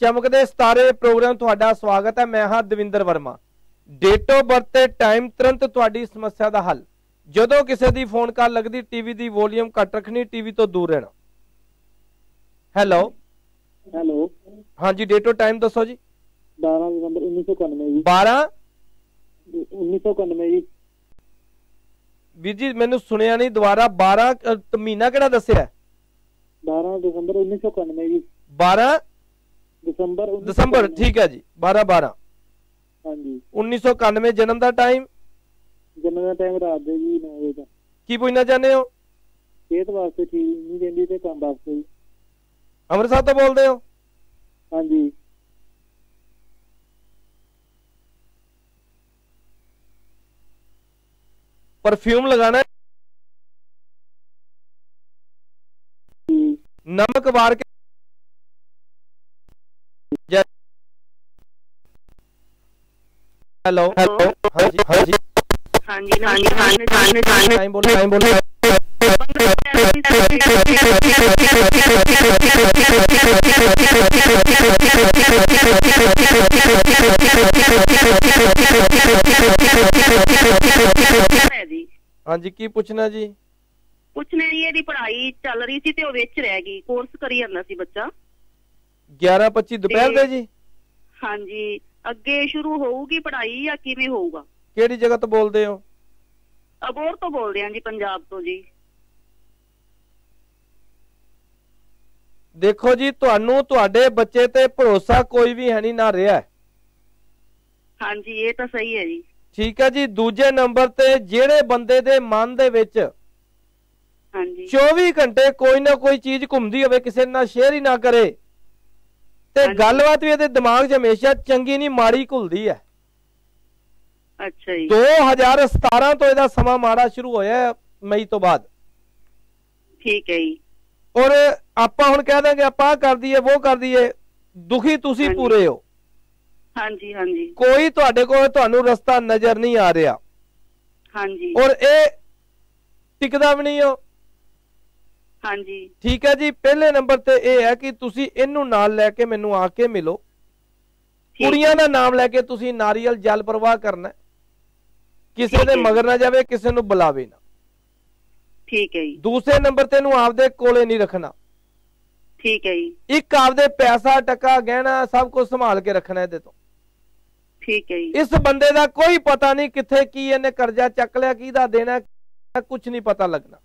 ਚਮਕਦੇ ਸਿਤਾਰੇ ਪ੍ਰੋਗਰਾਮ ਤੁਹਾਡਾ ਸਵਾਗਤ ਹੈ। ਮੈਂ ਹਾਂ Davinder Verma. Date of birth ਤੇ ਟਾਈਮ ਤੁਰੰਤ ਤੁਹਾਡੀ ਸਮੱਸਿਆ ਦਾ ਹੱਲ। ਜਦੋਂ ਕਿਸੇ ਦੀ ਫੋਨ ਕਾਲ ਲੱਗਦੀ ਟੀਵੀ ਦੀ ਵੋਲਿਊਮ ਘੱਟ ਰੱਖਣੀ ਟੀਵੀ ਤੋਂ ਦੂਰ ਰਹਿਣਾ। ਹੈਲੋ ਹੈਲੋ ਹਾਂਜੀ ਡੇਟ ਆਫ ਟਾਈਮ ਦੱਸੋ ਜੀ। 12 ਦਸੰਬਰ 1991 ਜੀ। 12 1991 ਜੀ। ਵੀਰ ਜੀ ਮੈਨੂੰ ਸੁਣਿਆ ਨਹੀਂ ਦੁਬਾਰਾ 12 ਅ, ਤ- ਮਹੀਨਾ ਕਿਹੜਾ ਦੱਸਿਆ? 12 ਦਸੰਬਰ 1991 ਜੀ। 12 ਦਸੰਬਰ ਦਸੰਬਰ ਠੀਕ ਹੈ ਜੀ 12 12 ਹਾਂਜੀ। 1991 ਜਨਮ ਦਾ ਟਾਈਮ? ਜਨਮ ਦਾ ਟਾਈਮ ਰਾਤ ਦੇ ਜੀ 9 ਵਜੇ ਦਾ। ਕੀ ਪੁੱਛਣਾ ਚਾਹੁੰਦੇ ਹੋ? ਸਿਹਤ ਵਾਸਤੇ ਠੀਕ ਨਹੀਂ ਰਹਿੰਦੀ ਤੇ ਕੰਮ ਵਾਸਤੇ। ਅੰਮ੍ਰਿਤਸਰ ਤੋਂ ਬੋਲਦੇ ਹੋ? ਹਾਂਜੀ। ਪਰਫਿਊਮ ਲਗਾਣਾ ਨਮਕ ਵਾਰ ਕੇ ਹੈਲੋ। ਹਾਂਜੀ ਹਾਂਜੀ। ਹਾਂਜੀ ਹਾਂਜੀ ਹਾਂਜੀ ਹਾਂਜੀ। ਟਾਈਮ ਬੋਲੋ ਟਾਈਮ ਬੋਲੋ। ਹਾਂਜੀ। ਕੀ ਪੁੱਛਣਾ ਜੀ? ਪੁੱਛਣਾ ਜੀ ਇਹਦੀ ਪੜ੍ਹਾਈ ਚੱਲ ਰਹੀ ਸੀ ਤੇ ਉਹ ਵਿੱਚ ਰਹਿ ਗਈ। ਕੋਰਸ ਕਰੀ ਜਾਂਦਾ ਸੀ ਬੱਚਾ। 11:25 ਦੁਪਹਿਰ ਦੇ ਜੀ? ਹਾਂਜੀ। ਅੱਗੇ ਸ਼ੁਰੂ ਹੋਊਗੀ ਪੜ੍ਹਾਈ ਜਾਂ ਕਿਵੇਂ ਹੋਊਗਾ? ਕਿਹੜੀ ਜਗ੍ਹਾ ਤੋਂ ਬੋਲਦੇ ਹੋ? ਅਬੋਰ ਤੋਂ ਬੋਲਦੇ ਹਾਂ ਜੀ ਪੰਜਾਬ ਤੋਂ ਜੀ। ਦੇਖੋ ਜੀ ਤੁਹਾਨੂੰ ਤੁਹਾਡੇ ਬੱਚੇ ਤੇ ਭਰੋਸਾ ਕੋਈ ਵੀ ਹੈ ਨਹੀਂ ਨਾ ਰਿਹਾ। ਹਾਂਜੀ ਇਹ ਤਾਂ ਸਹੀ ਹੈ ਜੀ। ਠੀਕ ਹੈ ਜੀ ਦੂਜੇ ਨੰਬਰ ਤੇ ਜਿਹੜੇ ਬੰਦੇ ਦੇ ਮਨ ਦੇ ਵਿੱਚ ਹਾਂਜੀ। 24 ਘੰਟੇ ਕੋਈ ਨਾ ਕੋਈ ਚੀਜ਼ ਘੁੰਮਦੀ ਹੋਵੇ ਕਿਸੇ ਨਾਲ ਸ਼ੇਅਰ ਹੀ ਨਾ ਕਰੇ ਤੇ। ਗੱਲਬਾਤ ਵੀ ਇਹਦੇ ਦਿਮਾਗ 'ਚ ਹਮੇਸ਼ਾ ਚੰਗੀ ਨਹੀਂ ਮਾੜੀ ਘੁਲਦੀ ਹੈ। ਅੱਛਾ ਜੀ। 2017 ਤੋਂ ਇਹਦਾ ਸਮਾਂ ਮਾੜਾ ਸ਼ੁਰੂ ਹੋਇਆ ਮਈ ਤੋਂ ਬਾਅਦ। ਠੀਕ ਹੈ ਜੀ। ਔਰ ਆਪਾਂ ਹੁਣ ਕਹਿ ਦਾਂਗੇ ਆਪਾਂ ਕਰ ਦਈਏ ਉਹ ਕਰ ਦਈਏ ਦੁਖੀ ਤੁਸੀਂ। ਪੂਰੇ ਹੋ। ਹਾਂਜੀ ਹਾਂਜੀ। ਕੋਈ ਤੁਹਾਡੇ ਕੋਲ ਤੁਹਾਨੂੰ ਰਸਤਾ ਨਜ਼ਰ ਨਹੀਂ ਆ ਰਿਹਾ। ਹਾਂਜੀ। ਔਰ ਇਹ ਟਿਕਦਾ ਵੀ ਨਹੀਂ ਹੋ ਹਾਂਜੀ। ਠੀਕ ਹੈ ਜੀ ਪਹਿਲੇ ਨੰਬਰ ਤੇ ਇਹ ਹੈ ਕਿ ਤੁਸੀਂ ਇਹਨੂੰ ਨਾਲ ਲੈ ਕੇ ਮੈਨੂੰ ਆ ਕੇ ਮਿਲੋ। ਕੁੜੀਆਂ ਦਾ ਨਾਮ ਲੈ ਕੇ ਤੁਸੀਂ ਨਾਰੀਅਲ ਜਲ ਪ੍ਰਵਾਹ ਕਰਨਾ। ਕਿਸੇ ਦੇ। ਮਗਰ ਨਾ ਜਾਵੇ ਕਿਸੇ ਨੂੰ ਬੁਲਾਵੇ ਨਾ। ਠੀਕ ਹੈ ਜੀ। ਦੂਸਰੇ ਨੰਬਰ ਤੇ ਇਹਨੂੰ ਆਪਦੇ ਕੋਲੇ ਨਹੀਂ ਰੱਖਣਾ। ਠੀਕ ਹੈ ਜੀ। ਇੱਕ ਆਪਦੇ ਪੈਸਾ ਟਕਾ ਗਹਿਣਾ ਸਭ ਕੁਝ ਸੰਭਾਲ ਕੇ ਰੱਖਣਾ ਇਹਦੇ ਤੋਂ। ਠੀਕ ਹੈ ਜੀ। ਇਸ ਬੰਦੇ ਦਾ ਕੋਈ ਪਤਾ ਨਹੀਂ ਕਿੱਥੇ ਕੀ ਇਹਨੇ ਕਰਜ਼ਾ ਚੱਕ ਲਿਆ ਕਿਹਦਾ ਦੇਣਾ ਕੁਝ ਨਹੀਂ ਪਤਾ ਲੱਗਣਾ।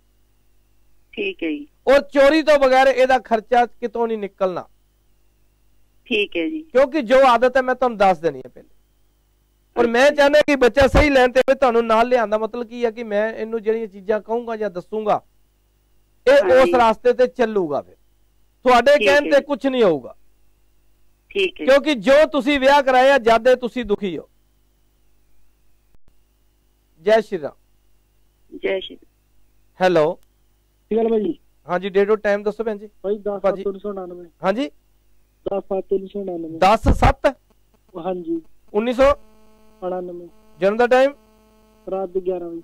ਠੀਕ ਹੈ ਜੀ। ਔਰ ਚੋਰੀ ਤੋਂ ਬਗੈਰ ਇਹਦਾ ਖਰਚਾ ਕਿਤੋਂ ਨਹੀਂ ਨਿਕਲਣਾ। ਠੀਕ ਹੈ ਜੀ। ਕਿਉਂਕਿ ਜੋ ਆਦਤ ਹੈ ਮੈਂ ਤੁਹਾਨੂੰ ਦੱਸ ਦੇਣੀ ਹੈ ਪਹਿਲੇ। ਔਰ ਮੈਂ ਚਾਹੁੰਦਾ ਕਿ ਬੱਚਾ ਸਹੀ ਲੈਣ ਤੇ ਹੋਵੇ ਤੁਹਾਨੂੰ ਨਾਲ ਲਿਆਉਣ ਦਾ ਮਤਲਬ ਕੀ ਹੈ ਕਿ ਮੈਂ ਇਹਨੂੰ ਜਿਹੜੀਆਂ ਚੀਜ਼ਾਂ ਕਹੂੰਗਾ ਜਾਂ ਦੱਸੂੰਗਾ ਇਹ ਉਸ। ਰਾਸਤੇ ਤੇ ਚੱਲੂਗਾ ਫਿਰ। ਤੁਹਾਡੇ ਕਹਿਣ ਤੇ। ਕੁਝ ਨਹੀਂ ਹੋਊਗਾ। ਠੀਕ ਹੈ। ਕਿਉਂਕਿ ਜੋ ਤੁਸੀਂ ਵਿਆਹ ਕਰਾਇਆ ਜਦ ਤੁਸੀਂ ਦੁਖੀ ਹੋ। ਜੈ ਸ਼੍ਰੀ ਰਾਮ। ਜੈ ਸ਼੍ਰੀ ਹੈਲੋ। ਕੀ ਗੱਲ ਭਾਈ? ਹਾਂਜੀ ਡੇਟ ਆਫ ਟਾਈਮ ਦੱਸੋ ਭੈਣ ਜੀ। ਭਾਈ 10 ਭਾਜੀ। 1999 ਹਾਂਜੀ। 10 1999 10 7 ਹਾਂਜੀ। 1900 99 ਜਨਮ ਦਾ ਟਾਈਮ ਰਾਤ ਦੇ 11 ਵਜੇ।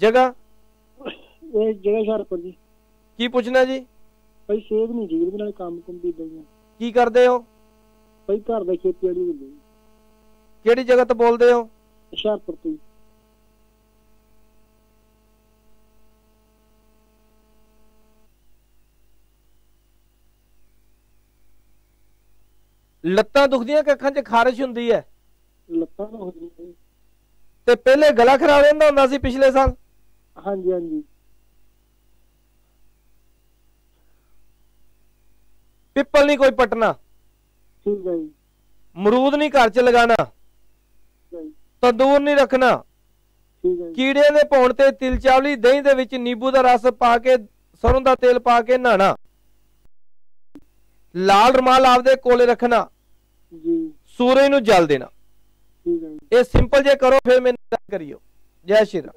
ਜਗ੍ਹਾ? ਇਹ ਜਗ੍ਹਾ ਹੁਸ਼ਿਆਰਪੁਰ ਜੀ। ਕੀ ਪੁੱਛਣਾ ਜੀ? ਭਾਈ ਸੇਧ ਨਹੀਂ ਜੀ ਇਹਦੇ ਨਾਲ ਕੰਮ ਕੁੰਮ ਦੀ ਦਈਆਂ ਕੀ ਕਰਦੇ ਹੋ? ਭਾਈ ਘਰ ਦਾ ਖੇਤੀ ਵਾਲੀ ਹੁੰਦੀ ਕਿਹੜੀ ਜਗ੍ਹਾ ਤੋਂ ਬੋਲਦੇ ਹੋ? ਹੁਸ਼ਿਆਰਪੁਰ ਤੋਂ ਲੱਤਾਂ ਦੁਖਦੀਆਂ ਕਿ ਅੱਖਾਂ 'ਚ ਖਾਰਿਸ਼ ਹੁੰਦੀ ਹੈ? ਲੱਤਾਂ ਜੀ। ਤੇ ਪਹਿਲੇ ਗਲਾ ਖਰਾਬ ਰਹਿੰਦਾ ਹੁੰਦਾ ਸੀ ਪਿਛਲੇ ਸਾਲ? ਹਾਂਜੀ ਹਾਂਜੀ। ਪਿੱਪਲ ਨਹੀਂ ਕੋਈ ਪਟਣਾ। ਠੀਕ ਹੈ ਜੀ। ਮਰੂਦ ਨਹੀਂ ਘਰ 'ਚ ਲਗਾਣਾ ਤੰਦੂਰ ਨਹੀਂ ਰੱਖਣਾ। ਠੀਕ ਹੈ ਜੀ। ਕੀੜਿਆਂ ਦੇ ਭੌਣ ਤੇ ਤਿਲ ਚਾਵਲੀ ਦਹੀਂ ਦੇ ਵਿੱਚ ਨਿੰਬੂ ਦਾ ਰਸ ਪਾ ਕੇ ਸਰੋਂ ਦਾ ਤੇਲ ਪਾ ਕੇ ਨਹਾਣਾ। ਲਾਲ ਰਮਾਲ ਆਪਦੇ ਕੋਲੇ ਰੱਖਣਾ। ਜੀ। ਸੂਰਜ ਨੂੰ ਜਲ ਦੇਣਾ। ਠੀਕ ਹੈ ਜੀ। ਇਹ ਸਿੰਪਲ ਜੇ ਕਰੋ ਫਿਰ ਮੈਨੂੰ ਗੱਲ ਕਰਿਓ। ਜੈ Shri Ram.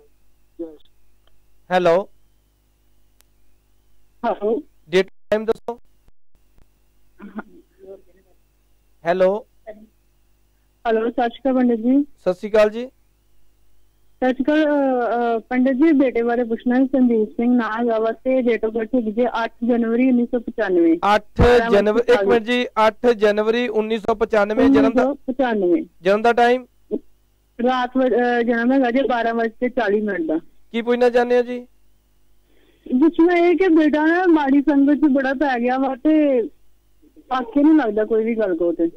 Hello hello date time ਦੱਸੋ। ਹੈਲੋ ਹੈਲੋ ਸਤਿ ਸ਼੍ਰੀ ਅਕਾਲ ਪੰਡਿਤ ਜੀ। ਸਤਿ ਸ਼੍ਰੀ ਅਕਾਲ ਜੀ। ਸੱਚਕਲ ਪੰਡਿਤ ਜੀ ਬੇਟੇ ਬਾਰੇ ਪੁੱਛਣਾ ਹੈ ਸੰਦੀਪ ਸਿੰਘ ਨਾਂ ਹੈਗਾ ਵਾ ਤੇ ਡੇਟ ਆਫ ਬਰਥ ਜੀ 8 ਜਨਵਰੀ 1995 8 ਜਨਵਰੀ ਇੱਕ ਮਿੰਟ ਜੀ 8 ਜਨਵਰੀ 1995 ਜਨਮ ਦਾ 1995 ਜਨਮ ਦਾ ਟਾਈਮ ਰਾਤ ਜਨਮ ਹੈਗਾ ਜੀ 12 ਵਜੇ ਤੇ 40 ਮਿੰਟ ਦਾ। ਕੀ ਪੁੱਛਣਾ ਚਾਹੁੰਦੇ ਹੋ ਜੀ? ਜਿਸਮਾ ਇਹ ਕਿ ਬੇਟਾ ਨਾ ਮਾੜੀ ਸੰਗਤ ਚ ਬੜਾ ਪੈ ਗਿਆ ਵਾ ਤੇ ਆਖੇ ਨਹੀਂ ਲੱਗਦਾ ਕੋਈ ਵੀ ਗੱਲ ਕੋ ਤੇ।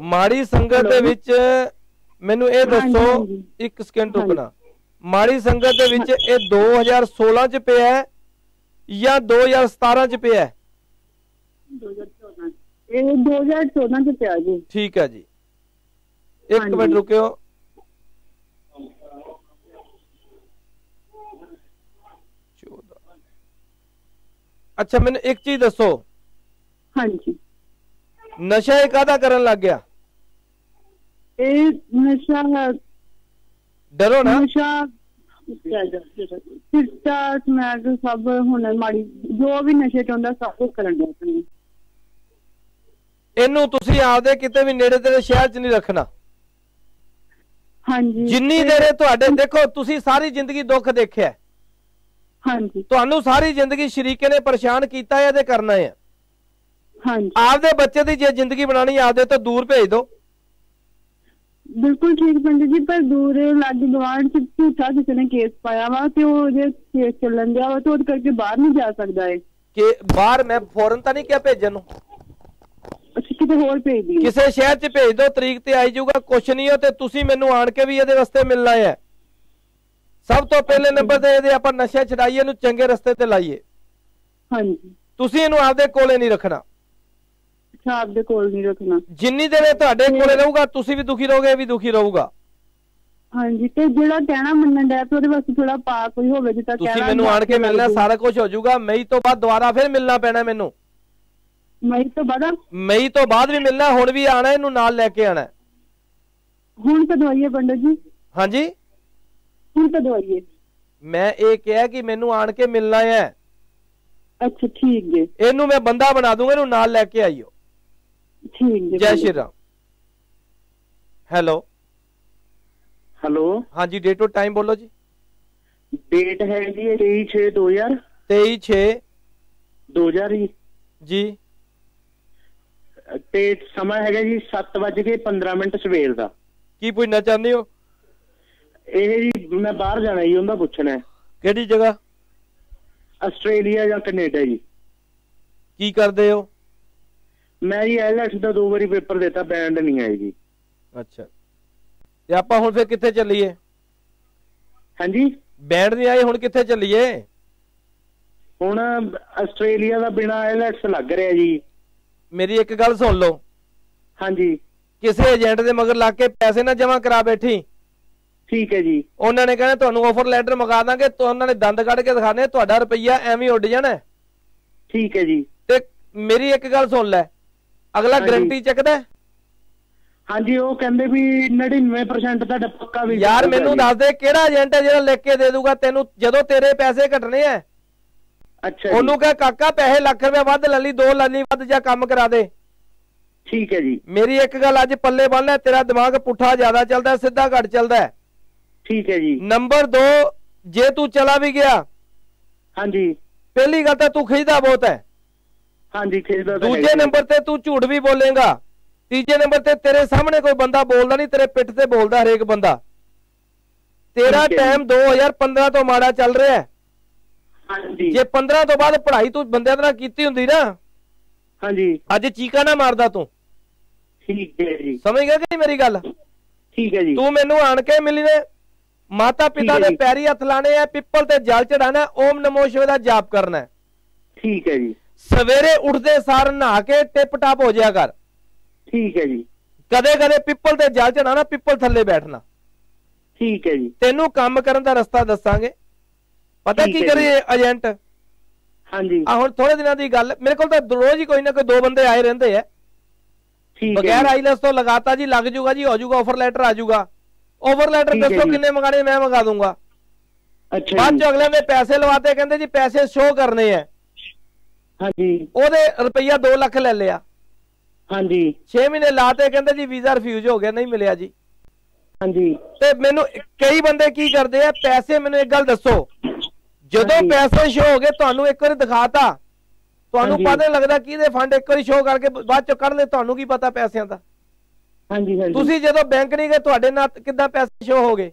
ਮਾੜੀ ਸੰਗਤ ਦੇ? ਵਿੱਚ ਮੈਨੂੰ ਇਹ ਦੱਸੋ। ਇੱਕ ਸਕਿੰਟ ਰੁਕਣਾ। ਮਾੜੀ ਸੰਗਤ ਦੇ ਵਿੱਚ ਇਹ 2016 ਚ ਪਿਆ ਹੈ ਜਾਂ 2017 ਚ ਪਿਆ ਹੈ? 2014 ਇਹ 2014 ਚ ਪਿਆ ਜੀ। ਠੀਕ ਹੈ ਜੀ। ਇੱਕ। ਮਿੰਟ ਰੁਕਿਓ। ਅੱਛਾ ਮੈਨੂੰ ਇੱਕ ਚੀਜ਼ ਦੱਸੋ। ਹਾਂਜੀ। ਨਸ਼ਾ ਇਹ ਕਾਹਦਾ ਕਰਨ ਲੱਗ ਗਿਆ? ਇਹ ਨਸ਼ਾ ਡਰੋ ਨਾ। ਨਸ਼ਾ ਚਿੱਟਾ ਸਮੈਕ ਸਭ ਹੁਣ ਮਾੜੀ ਜੋ ਵੀ ਨਸ਼ੇ ਚ ਹੁੰਦਾ ਸਭ ਕੁਝ ਕਰਨ ਦਾ ਆਪਣੇ। ਇਹਨੂੰ ਤੁਸੀਂ ਆਪਦੇ ਕਿਤੇ ਵੀ ਨੇੜੇ ਤੇੜੇ ਸ਼ਹਿਰ 'ਚ ਨਹੀਂ ਰੱਖਣਾ। ਹਾਂਜੀ। ਜਿੰਨੀ ਦੇਰ ਤੁਹਾਡੇ ਦੇਖੋ ਤੁਸੀਂ ਸਾਰੀ ਜ਼ਿੰਦਗੀ ਦੁੱਖ ਦੇਖਿਆ। ਹਾਂਜੀ। ਤੁਹਾਨੂੰ ਸਾਰੀ ਜ਼ਿੰਦਗੀ ਸ਼ਰੀਕੇ ਨੇ ਪਰੇਸ਼ਾਨ ਕੀਤਾ ਹੈ ਤੇ ਕਰਨਾ ਹੈ। ਹਾਂਜੀ। ਆਪਦੇ ਬੱਚੇ ਦੀ ਜੇ ਜ਼ਿੰਦਗੀ ਬਣਾਣੀ ਆਪਦੇ ਤੋਂ ਦੂਰ ਭੇਜ ਦਿਓ। ਬਿਲਕੁਲ ਠੀਕ ਪੰਡਿਤ ਜੀ ਪਰ ਦੂਰ ਲਾਗੇ ਗਵਾਂਢ ਚ ਝੂਠਾ ਕਿਸੇ ਨੇ ਕੇਸ ਪਾਇਆ ਵਾ ਤੇ ਉਹ ਜੇ ਕੇਸ ਚੱਲਣ ਦਿਆ ਵਾ ਤੇ ਉਹਦੇ ਕਰਕੇ ਬਾਹਰ ਨਹੀਂ ਜਾ ਸਕਦਾ ਹੈ ਕਿ ਬਾਹਰ ਮੈਂ ਫੌਰਨ ਤਾਂ ਨਹੀਂ ਕਿਹਾ ਭੇਜਣ ਨੂੰ? ਅਸੀਂ ਕਿਤੇ ਹੋਰ ਭੇਜ ਦਈਏ ਕਿਸੇ ਸ਼ਹਿਰ 'ਚ ਭੇਜ ਦਿਓ ਤਰੀਕ ਤੇ ਆਈ ਜਾਊਗਾ ਕੁਛ ਨਹੀਂ ਹੋ ਤੇ ਤੁਸੀਂ ਮੈਨੂੰ ਆਣ ਕੇ ਵੀ ਇਹਦੇ ਵਾਸਤੇ ਮਿਲਣਾ ਹੈ। ਸਭ ਤੋਂ ਪਹਿਲੇ ਨੰਬਰ ਤੇ ਇਹਦੇ ਆਪਾਂ ਨਸ਼ਾ ਛਡਾਈਏ ਇਹਨੂੰ ਚੰਗੇ ਰਸਤੇ ਤੇ ਲਾਈਏ। ਹਾਂਜੀ। ਤੁਸੀਂ ਇਹਨੂੰ ਆਪਦੇ ਕੋਲੇ ਨਹੀਂ ਰੱਖਣਾ। ਅੱਛਾ ਆਪਦੇ ਕੋਲ ਨਹੀਂ ਰੱਖਣਾ। ਜਿੰਨੀ ਦੇਰ ਇਹ ਤੁਹਾਡੇ ਕੋਲੇ ਰਹੂਗਾ ਤੁਸੀਂ ਵੀ ਦੁਖੀ ਰਹੋਗੇ ਇਹ ਵੀ ਦੁਖੀ ਰਹੂਗਾ। ਹਾਂਜੀ ਤੇ ਜਿਹੜਾ ਕਹਿਣਾ ਮੰਨਣ ਦਾ ਉਹਦੇ ਵਾਸਤੇ ਥੋੜਾ ਪਾ ਕੋਈ ਹੋਵੇ ਜਿੱਦਾਂ ਤੁਸੀਂ ਕਹਿਣਾ ਮੈਨੂੰ ਆਣ ਕੇ ਮਿਲਣਾ ਸਾਰਾ ਕੁਝ ਹੋ ਜਾਊਗਾ ਮਈ ਤੋਂ ਬਾਅਦ ਦੁਬਾਰਾ ਫਿਰ ਮਿਲਣਾ ਪੈਣਾ ਮੈਨੂੰ। ਮਈ ਤੋਂ ਬਾਅਦ? ਮਈ ਤੋਂ ਬਾਅਦ ਵੀ ਮਿਲਣਾ ਹੁਣ ਵੀ ਆਣਾ ਇਹਨੂੰ ਨਾਲ ਲੈ ਕੇ ਆਣਾ। ਹੁਣ ਕਦੋਂ ਆਈਏ ਪੰਡਿਤ ਜੀ। ਹਾਂਜੀ? ਹੁਣ ਕਦੋਂ ਆਈਏ ਮੈਂ ਇਹ ਕਿਹਾ ਕਿ ਮੈਨੂੰ ਆਣ ਕੇ ਮਿਲਣਾ ਹੈ। ਅੱਛਾ ਠੀਕ ਜੀ ਇਹਨੂੰ ਮੈਂ ਬੰਦਾ ਬਣਾ ਦੂੰਗਾ ਇਹਨੂੰ ਨਾਲ ਲੈ ਕੇ ਆਈਓ। ਜੀ ਜੈ ਸ਼੍ਰੀ ਰਾਮ ਹੈਲੋ ਹੈਲੋ ਹਾਂਜੀ ਡੇਟ ਔਰ ਟਾਈਮ ਬੋਲੋ ਜੀ। ਡੇਟ ਹੈ ਜੀ 23 2000 23 6 2000 ਜੀ। ਤੇ ਸਮਾਂ ਹੈਗਾ ਜੀ 7:15 ਮਿੰਟ ਸਵੇਰ ਦਾ। ਕੀ ਪੁੱਛਣਾ ਚਾਹੁੰਦੇ ਹੋ? ਇਹ ਜੀ ਮੈਂ ਬਾਹਰ ਜਾਣਾ ਜੀ ਉਹਦਾ ਪੁੱਛਣਾ ਕਿਹੜੀ ਜਗ੍ਹਾ? ਆਸਟ੍ਰੇਲੀਆ ਜਾਂ ਕੈਨੇਡਾ ਜੀ। ਕੀ ਕਰਦੇ ਹੋ? ਮੈਂ ਜੀ ਆਈਲੈਟਸ ਦਾ ਦੋ ਵਾਰੀ ਪੇਪਰ ਦਿੱਤਾ ਬੈਂਡ ਨਹੀਂ ਆਈ ਜੀ। ਅੱਛਾ। ਤੇ ਆਪਾਂ ਹੁਣ ਫਿਰ ਕਿੱਥੇ ਚੱਲੀਏ? ਹਾਂਜੀ? ਬੈਂਡ ਨਹੀਂ ਆਏ ਹੁਣ ਕਿੱਥੇ ਚੱਲੀਏ? ਹੁਣ ਆਸਟ੍ਰੇਲੀਆ ਦਾ ਬਿਨਾ ਆਈਲੈਟਸ ਲੱਗ ਰਿਹਾ ਜੀ। ਮੇਰੀ ਇੱਕ ਗੱਲ ਸੁਣ ਲਓ। ਹਾਂਜੀ। ਕਿਸੇ ਏਜੰਟ ਦੇ ਮਗਰ ਲੱਗ ਕੇ ਪੈਸੇ ਨਾ ਜਮ੍ਹਾਂ ਕਰਾ ਬੈਠੀ। ਠੀਕ ਹੈ ਜੀ। ਉਹਨਾਂ ਨੇ ਕਹਿਣਾ ਤੁਹਾਨੂੰ ਆਫਰ ਲੈਟਰ ਮੰਗਾ ਦਾਂਗੇ ਤਾਂ ਉਹਨਾਂ ਨੇ ਦੰਦ ਕੱਢ ਕੇ ਦਿਖਾਣੇ ਤੁਹਾਡਾ ਰੁਪਈਆ ਐਵੇਂ ਉੱਡ ਜਾਣਾ। ਠੀਕ ਹੈ ਜੀ। ਤੇ ਮੇਰੀ ਇੱਕ ਗੱਲ ਸੁਣ ਲੈ। ਅਗਲਾ। ਗਰੰਟੀ ਚੱਕਦਾ ਹੈ? ਹਾਂਜੀ ਉਹ ਕਹਿੰਦੇ ਵੀ 99% ਤੁਹਾਡਾ ਪੱਕਾ ਵੀ ਯਾਰ ਮੈਨੂੰ ਦੱਸ ਦੇ ਕਿਹੜਾ ਏਜੰਟ ਹੈ ਜਿਹੜਾ ਲਿਖ ਕੇ ਦੇ ਦੂਗਾ ਤੈਨੂੰ? ਜਦੋਂ ਤੇਰੇ ਪੈਸੇ ਘਟਣੇ ਆ ਅੱਛਾ ਜੀ। ਉਹਨੂੰ ਕਹ ਕਾਕਾ ਪੈਸੇ ਲੱਖ ਰੁਪਏ ਵੱਧ ਲੈ ਲਈ 2 ਲੈ ਲਈ ਵੱਧ ਜਾਂ ਕੰਮ ਕਰਾ ਦੇ। ਠੀਕ ਹੈ ਜੀ। ਮੇਰੀ ਇੱਕ ਗੱਲ ਅੱਜ ਪੱਲੇ ਬੰਨ ਲੈ ਤੇਰਾ ਦਿਮਾਗ ਪੁੱਠਾ ਜ਼ਿਆਦਾ ਚੱਲਦਾ ਸਿੱਧਾ ਘਟ ਚੱਲਦਾ। ਠੀਕ ਹੈ ਜੀ। ਨੰਬਰ 2 ਜੇ ਤੂੰ ਚਲਾ ਵੀ ਗਿਆ ਹਾਂਜੀ। ਪਹਿਲੀ ਗੱਲ ਤਾਂ ਤੂੰ ਖਿੱਚਦਾ ਬਹੁਤ ਹੈ। ਹਾਂਜੀ ਖੇਡਦਾ ਤਾਂ ਦੂਜੇ। ਨੰਬਰ ਤੇ ਤੂੰ ਝੂਠ ਵੀ ਬੋਲੇਗਾ। ਤੀਜੇ ਨੰਬਰ ਤੇ ਤੇਰੇ ਸਾਹਮਣੇ ਕੋਈ ਬੰਦਾ ਬੋਲਦਾ ਨਹੀਂ ਤੇਰੇ ਪਿੱਠ ਤੇ ਬੋਲਦਾ ਹਰੇਕ ਬੰਦਾ। ਤੇਰਾ ਟਾਈਮ 2015 ਤੋਂ ਮਾੜਾ ਚੱਲ ਰਿਹਾ ਹੈ। ਹਾਂਜੀ। ਜੇ 15 ਤੋਂ ਬਾਅਦ ਪੜ੍ਹਾਈ ਤੂੰ ਬੰਦਿਆਂ ਦੇ ਨਾਲ ਕੀਤੀ ਹੁੰਦੀ ਨਾ ਹਾਂਜੀ। ਅੱਜ ਚੀਕਾ ਨਾ ਮਾਰਦਾ ਤੂੰ। ਠੀਕ ਹੈ ਜੀ। ਸਮਝ ਗਿਆ ਕਿ ਮੇਰੀ ਗੱਲ? ਠੀਕ ਹੈ ਜੀ। ਤੂੰ ਮੈਨੂੰ ਆਣ ਕੇ ਮਿਲੀ ਨੇ ਮਾਤਾ ਪਿਤਾ ਦੇ। ਪੈਰੀ ਹੱਥ ਲਾਣੇ ਆ ਪਿੱਪਲ ਤੇ ਜਲ ਚੜਾਣਾ ਓਮ ਨਮੋ ਸ਼ਿਵ ਦਾ ਜਾਪ ਕਰਨਾ। ਠੀਕ ਹੈ ਜੀ। ਸਵੇਰੇ ਉੱਠਦੇ ਸਾਰ ਨਹਾ ਕੇ ਟਿਪ ਟਾਪ ਹੋ ਜਾਇਆ ਕਰ। ਠੀਕ ਹੈ ਜੀ। ਕਦੇ ਕਦੇ ਪਿੱਪਲ ਤੇ ਜਲ ਚੜਾਣਾ ਪਿੱਪਲ ਥੱਲੇ ਬੈਠਣਾ। ਠੀਕ ਹੈ ਜੀ। ਤੈਨੂੰ ਕੰਮ ਕਰਨ ਦਾ ਰਸਤਾ ਦੱਸਾਂਗੇ। ਪਤਾ ਕੀ ਹੈ ਕਰੀਏ ਏਜੰਟ? ਹਾਂਜੀ। ਆ ਹੁਣ ਥੋੜੇ ਦਿਨਾਂ ਦੀ ਗੱਲ ਮੇਰੇ ਕੋਲ ਤਾਂ ਰੋਜ਼ ਹੀ ਕੋਈ ਨਾ ਕੋਈ ਦੋ ਬੰਦੇ ਆਏ ਰਹਿੰਦੇ ਆ। ਠੀਕ ਹੈ ਬਗੈਰ। ਆਈਲੈਸ ਤੋਂ ਲਗਾਤਾ ਜੀ ਲੱਗ ਜੂਗਾ ਜੀ ਹੋ ਜੂਗਾ ਆਫਰ ਲੈਟਰ ਆ ਜੂਗਾ। ਆਫਰ ਲੈਟਰ ਦੱਸੋ। ਕਿੰਨੇ ਮੰਗਾਣੇ ਮੈਂ ਮੰਗਾ ਦੂੰਗਾ। ਅੱਛਾ ਬਾਅਦ ਚ ਅਗਲੇ ਨੇ ਪੈਸੇ ਲਵਾਤੇ ਕਹਿੰਦੇ ਜੀ ਪੈਸੇ ਸ਼ੋ ਕਰਨੇ ਆ। ਹਾਂਜੀ। ਉਹਦੇ ਰੁਪਈਆ 2 ਲੱਖ ਲੈ ਲਿਆ। ਹਾਂਜੀ। 6 ਮਹੀਨੇ ਲਾਤੇ ਕਹਿੰਦੇ ਜੀ ਵੀਜ਼ਾ ਰਿਫਿਊਜ਼ ਹੋ ਗਿਆ ਨਹੀਂ ਮਿਲਿਆ ਜੀ। ਹਾਂਜੀ। ਤੇ ਮੈਨੂੰ ਕਈ ਬੰਦੇ ਕੀ ਕਰਦੇ ਆ ਪੈਸੇ ਮੈਨੂੰ ਇੱਕ ਗੱਲ ਦੱਸੋ। ਜਦੋਂ। ਪੈਸੇ ਸ਼ੋ ਹੋ ਗਏ ਤੁਹਾਨੂੰ ਇੱਕ ਵਾਰੀ ਦਿਖਾਤਾ। ਤੁਹਾਨੂੰ। ਪਤਾ ਲੱਗਦਾ ਕਿਹਦੇ ਫੰਡ ਇੱਕ ਵਾਰੀ ਸ਼ੋ ਕਰਕੇ ਬਾਅਦ ਚੋਂ ਕੱਢ ਲੈ ਤੁਹਾਨੂੰ ਕੀ ਪਤਾ ਪੈਸਿਆਂ ਦਾ। ਹਾਂਜੀ ਹਾਂਜੀ। ਤੁਸੀਂ ਜਦੋਂ ਬੈਂਕ ਨਹੀਂ ਗਏ ਤੁਹਾਡੇ ਨਾਲ ਕਿੱਦਾਂ ਪੈਸੇ ਸ਼ੋ ਹੋ ਗਏ?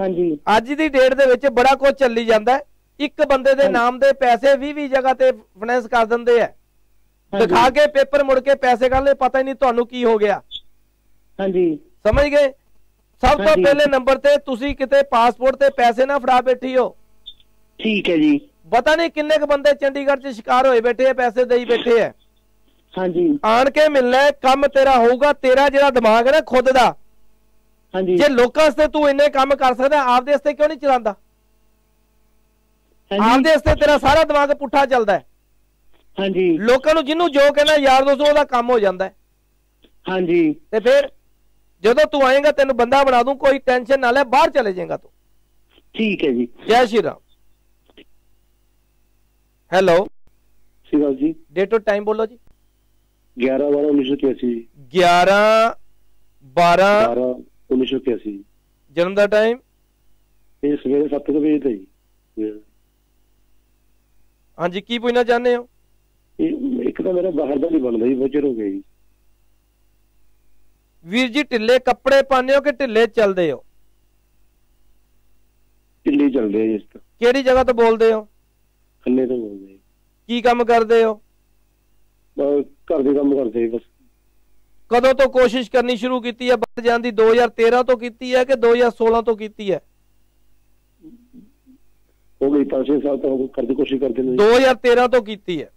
ਹਾਂਜੀ। ਅੱਜ ਦੀ ਡੇਟ ਦੇ ਵਿੱਚ ਬੜਾ ਕੁਝ ਚੱਲੀ ਜਾਂਦਾ ਹੈ। ਇੱਕ ਬੰਦੇ ਦੇ। ਨਾਮ ਦੇ ਪੈਸੇ 20 20 ਜਗ੍ਹਾ ਤੇ ਫਾਈਨੈਂਸ ਕਰ ਦਿੰਦੇ ਆ। ਦਿਖਾ ਕੇ ਪੇਪਰ ਮੁੜ ਕੇ ਪੈਸੇ ਕੱਢ ਲੈ ਪਤਾ ਹੀ ਨਹੀਂ ਤੁਹਾਨੂੰ ਕੀ ਹੋ ਗਿਆ। ਹਾਂਜੀ। ਸਮਝ ਗਏ? ਸਭ ਤੋਂ। ਪਹਿਲੇ ਨੰਬਰ ਤੇ ਤੁਸੀਂ ਕਿਤੇ ਪਾਸਪੋਰਟ ਤੇ ਪੈਸੇ ਨਾ ਫੜਾ ਬੈਠੀ ਹੋ। ਠੀਕ ਹੈ ਜੀ। ਪਤਾ ਨਹੀਂ ਕਿੰਨੇ ਕ ਬੰਦੇ ਚੰਡੀਗੜ੍ਹ 'ਚ ਸ਼ਿਕਾਰ ਹੋਏ ਬੈਠੇ ਆ ਪੈਸੇ ਦੇਈ ਬੈਠੇ ਆ। ਹਾਂਜੀ। ਆਣ ਕੇ ਮਿਲਣਾ ਕੰਮ ਤੇਰਾ ਹੋਊਗਾ ਤੇਰਾ ਜਿਹੜਾ ਦਿਮਾਗ ਹੈ ਨਾ ਖੁਦ ਦਾ। ਹਾਂਜੀ। ਜੇ ਲੋਕਾਂ ਵਾਸਤੇ ਤੂੰ ਇੰਨੇ ਕੰਮ ਕਰ ਸਕਦਾ ਆਪਦੇ ਵਾਸਤੇ ਕਿਉਂ ਨਹੀਂ ਚਲਾਉਂਦਾ? ਆਪਦੇ ਵਾਸਤੇ ਤੇਰਾ ਸਾਰਾ ਦਿਮਾਗ ਪੁੱਠਾ ਚੱਲਦਾ ਹੈ। ਹਾਂਜੀ। ਲੋਕਾਂ ਨੂੰ ਜਿਹਨੂੰ ਜੋ ਕਹਿਣਾ ਯਾਰ ਦੋਸਤੋ ਉਹਦਾ ਕੰਮ ਹੋ ਜਾਂਦਾ ਹੈ। ਹਾਂਜੀ। ਤੇ ਫਿਰ ਜਦੋਂ ਤੂੰ ਆਏਗਾ ਤੈਨੂੰ ਬੰਦਾ ਬਣਾ ਦੂੰ ਕੋਈ ਟੈਨਸ਼ਨ ਨਾ ਲੈ ਬਾਹਰ ਚਲੇ ਜਾਏਗਾ ਤੂੰ। ਠੀਕ ਹੈ ਜੀ। ਜੈ ਸ਼੍ਰੀ ਰਾਮ। ਹੈਲੋ। ਸਿਵਾ ਜੀ। ਡੇਟ ਔਰ ਟਾਈਮ ਬੋਲੋ ਜੀ। 11 12 1981 11 12 12 1981 ਜਨਮ ਦਾ ਟਾਈਮ ਇਹ ਸਵੇਰੇ 7 ਵਜੇ ਤੇ ਜੀ। ਹਾਂਜੀ ਕੀ ਪੁੱਛਣਾ ਚਾਹੁੰਦੇ ਹੋ? ਇੱਕ ਤਾਂ ਮੇਰਾ ਬਾਹਰ ਦਾ ਨਹੀਂ ਬਣਦਾ ਜੀ ਵਜਰ ਹੋ ਗਿਆ ਜੀ। ਵੀਰ ਜੀ ਢਿੱਲੇ ਕੱਪੜੇ ਪਾਉਂਦੇ ਹੋ ਕਿ ਢਿੱਲੇ ਚੱਲਦੇ ਹੋ? ਢਿੱਲੀ ਚੱਲ ਰਿਹਾ ਜੀ ਇਸ ਤਾਂ ਕਿਹੜੀ ਜਗ੍ਹਾ ਤੋਂ ਬੋਲਦੇ ਹੋ? ਖੰਨੇ ਤੋਂ ਬੋਲਦੇ ਕੀ ਕੰਮ ਕਰਦੇ ਹੋ? ਘਰ ਦੇ ਕੰਮ ਕਰਦੇ ਬਸ। ਕਦੋਂ ਤੋਂ ਕੋਸ਼ਿਸ਼ ਕਰਨੀ ਸ਼ੁਰੂ ਕੀਤੀ ਹੈ? ਬਾਹਰ ਜਾਣ ਦੀ 2013 ਤੋਂ ਕੀਤੀ ਹੈ ਕਿ 2016 ਤੋਂ ਕੀਤੀ ਹੈ? ਗਈ 5-6 ਸਾਲ ਤੋਂ ਕਰਦੇ ਕੋਸ਼ਿਸ਼ ਕਰਦੇ ਨੇ ਜੀ। 2013 ਤੋਂ ਕੀਤੀ ਹੈ।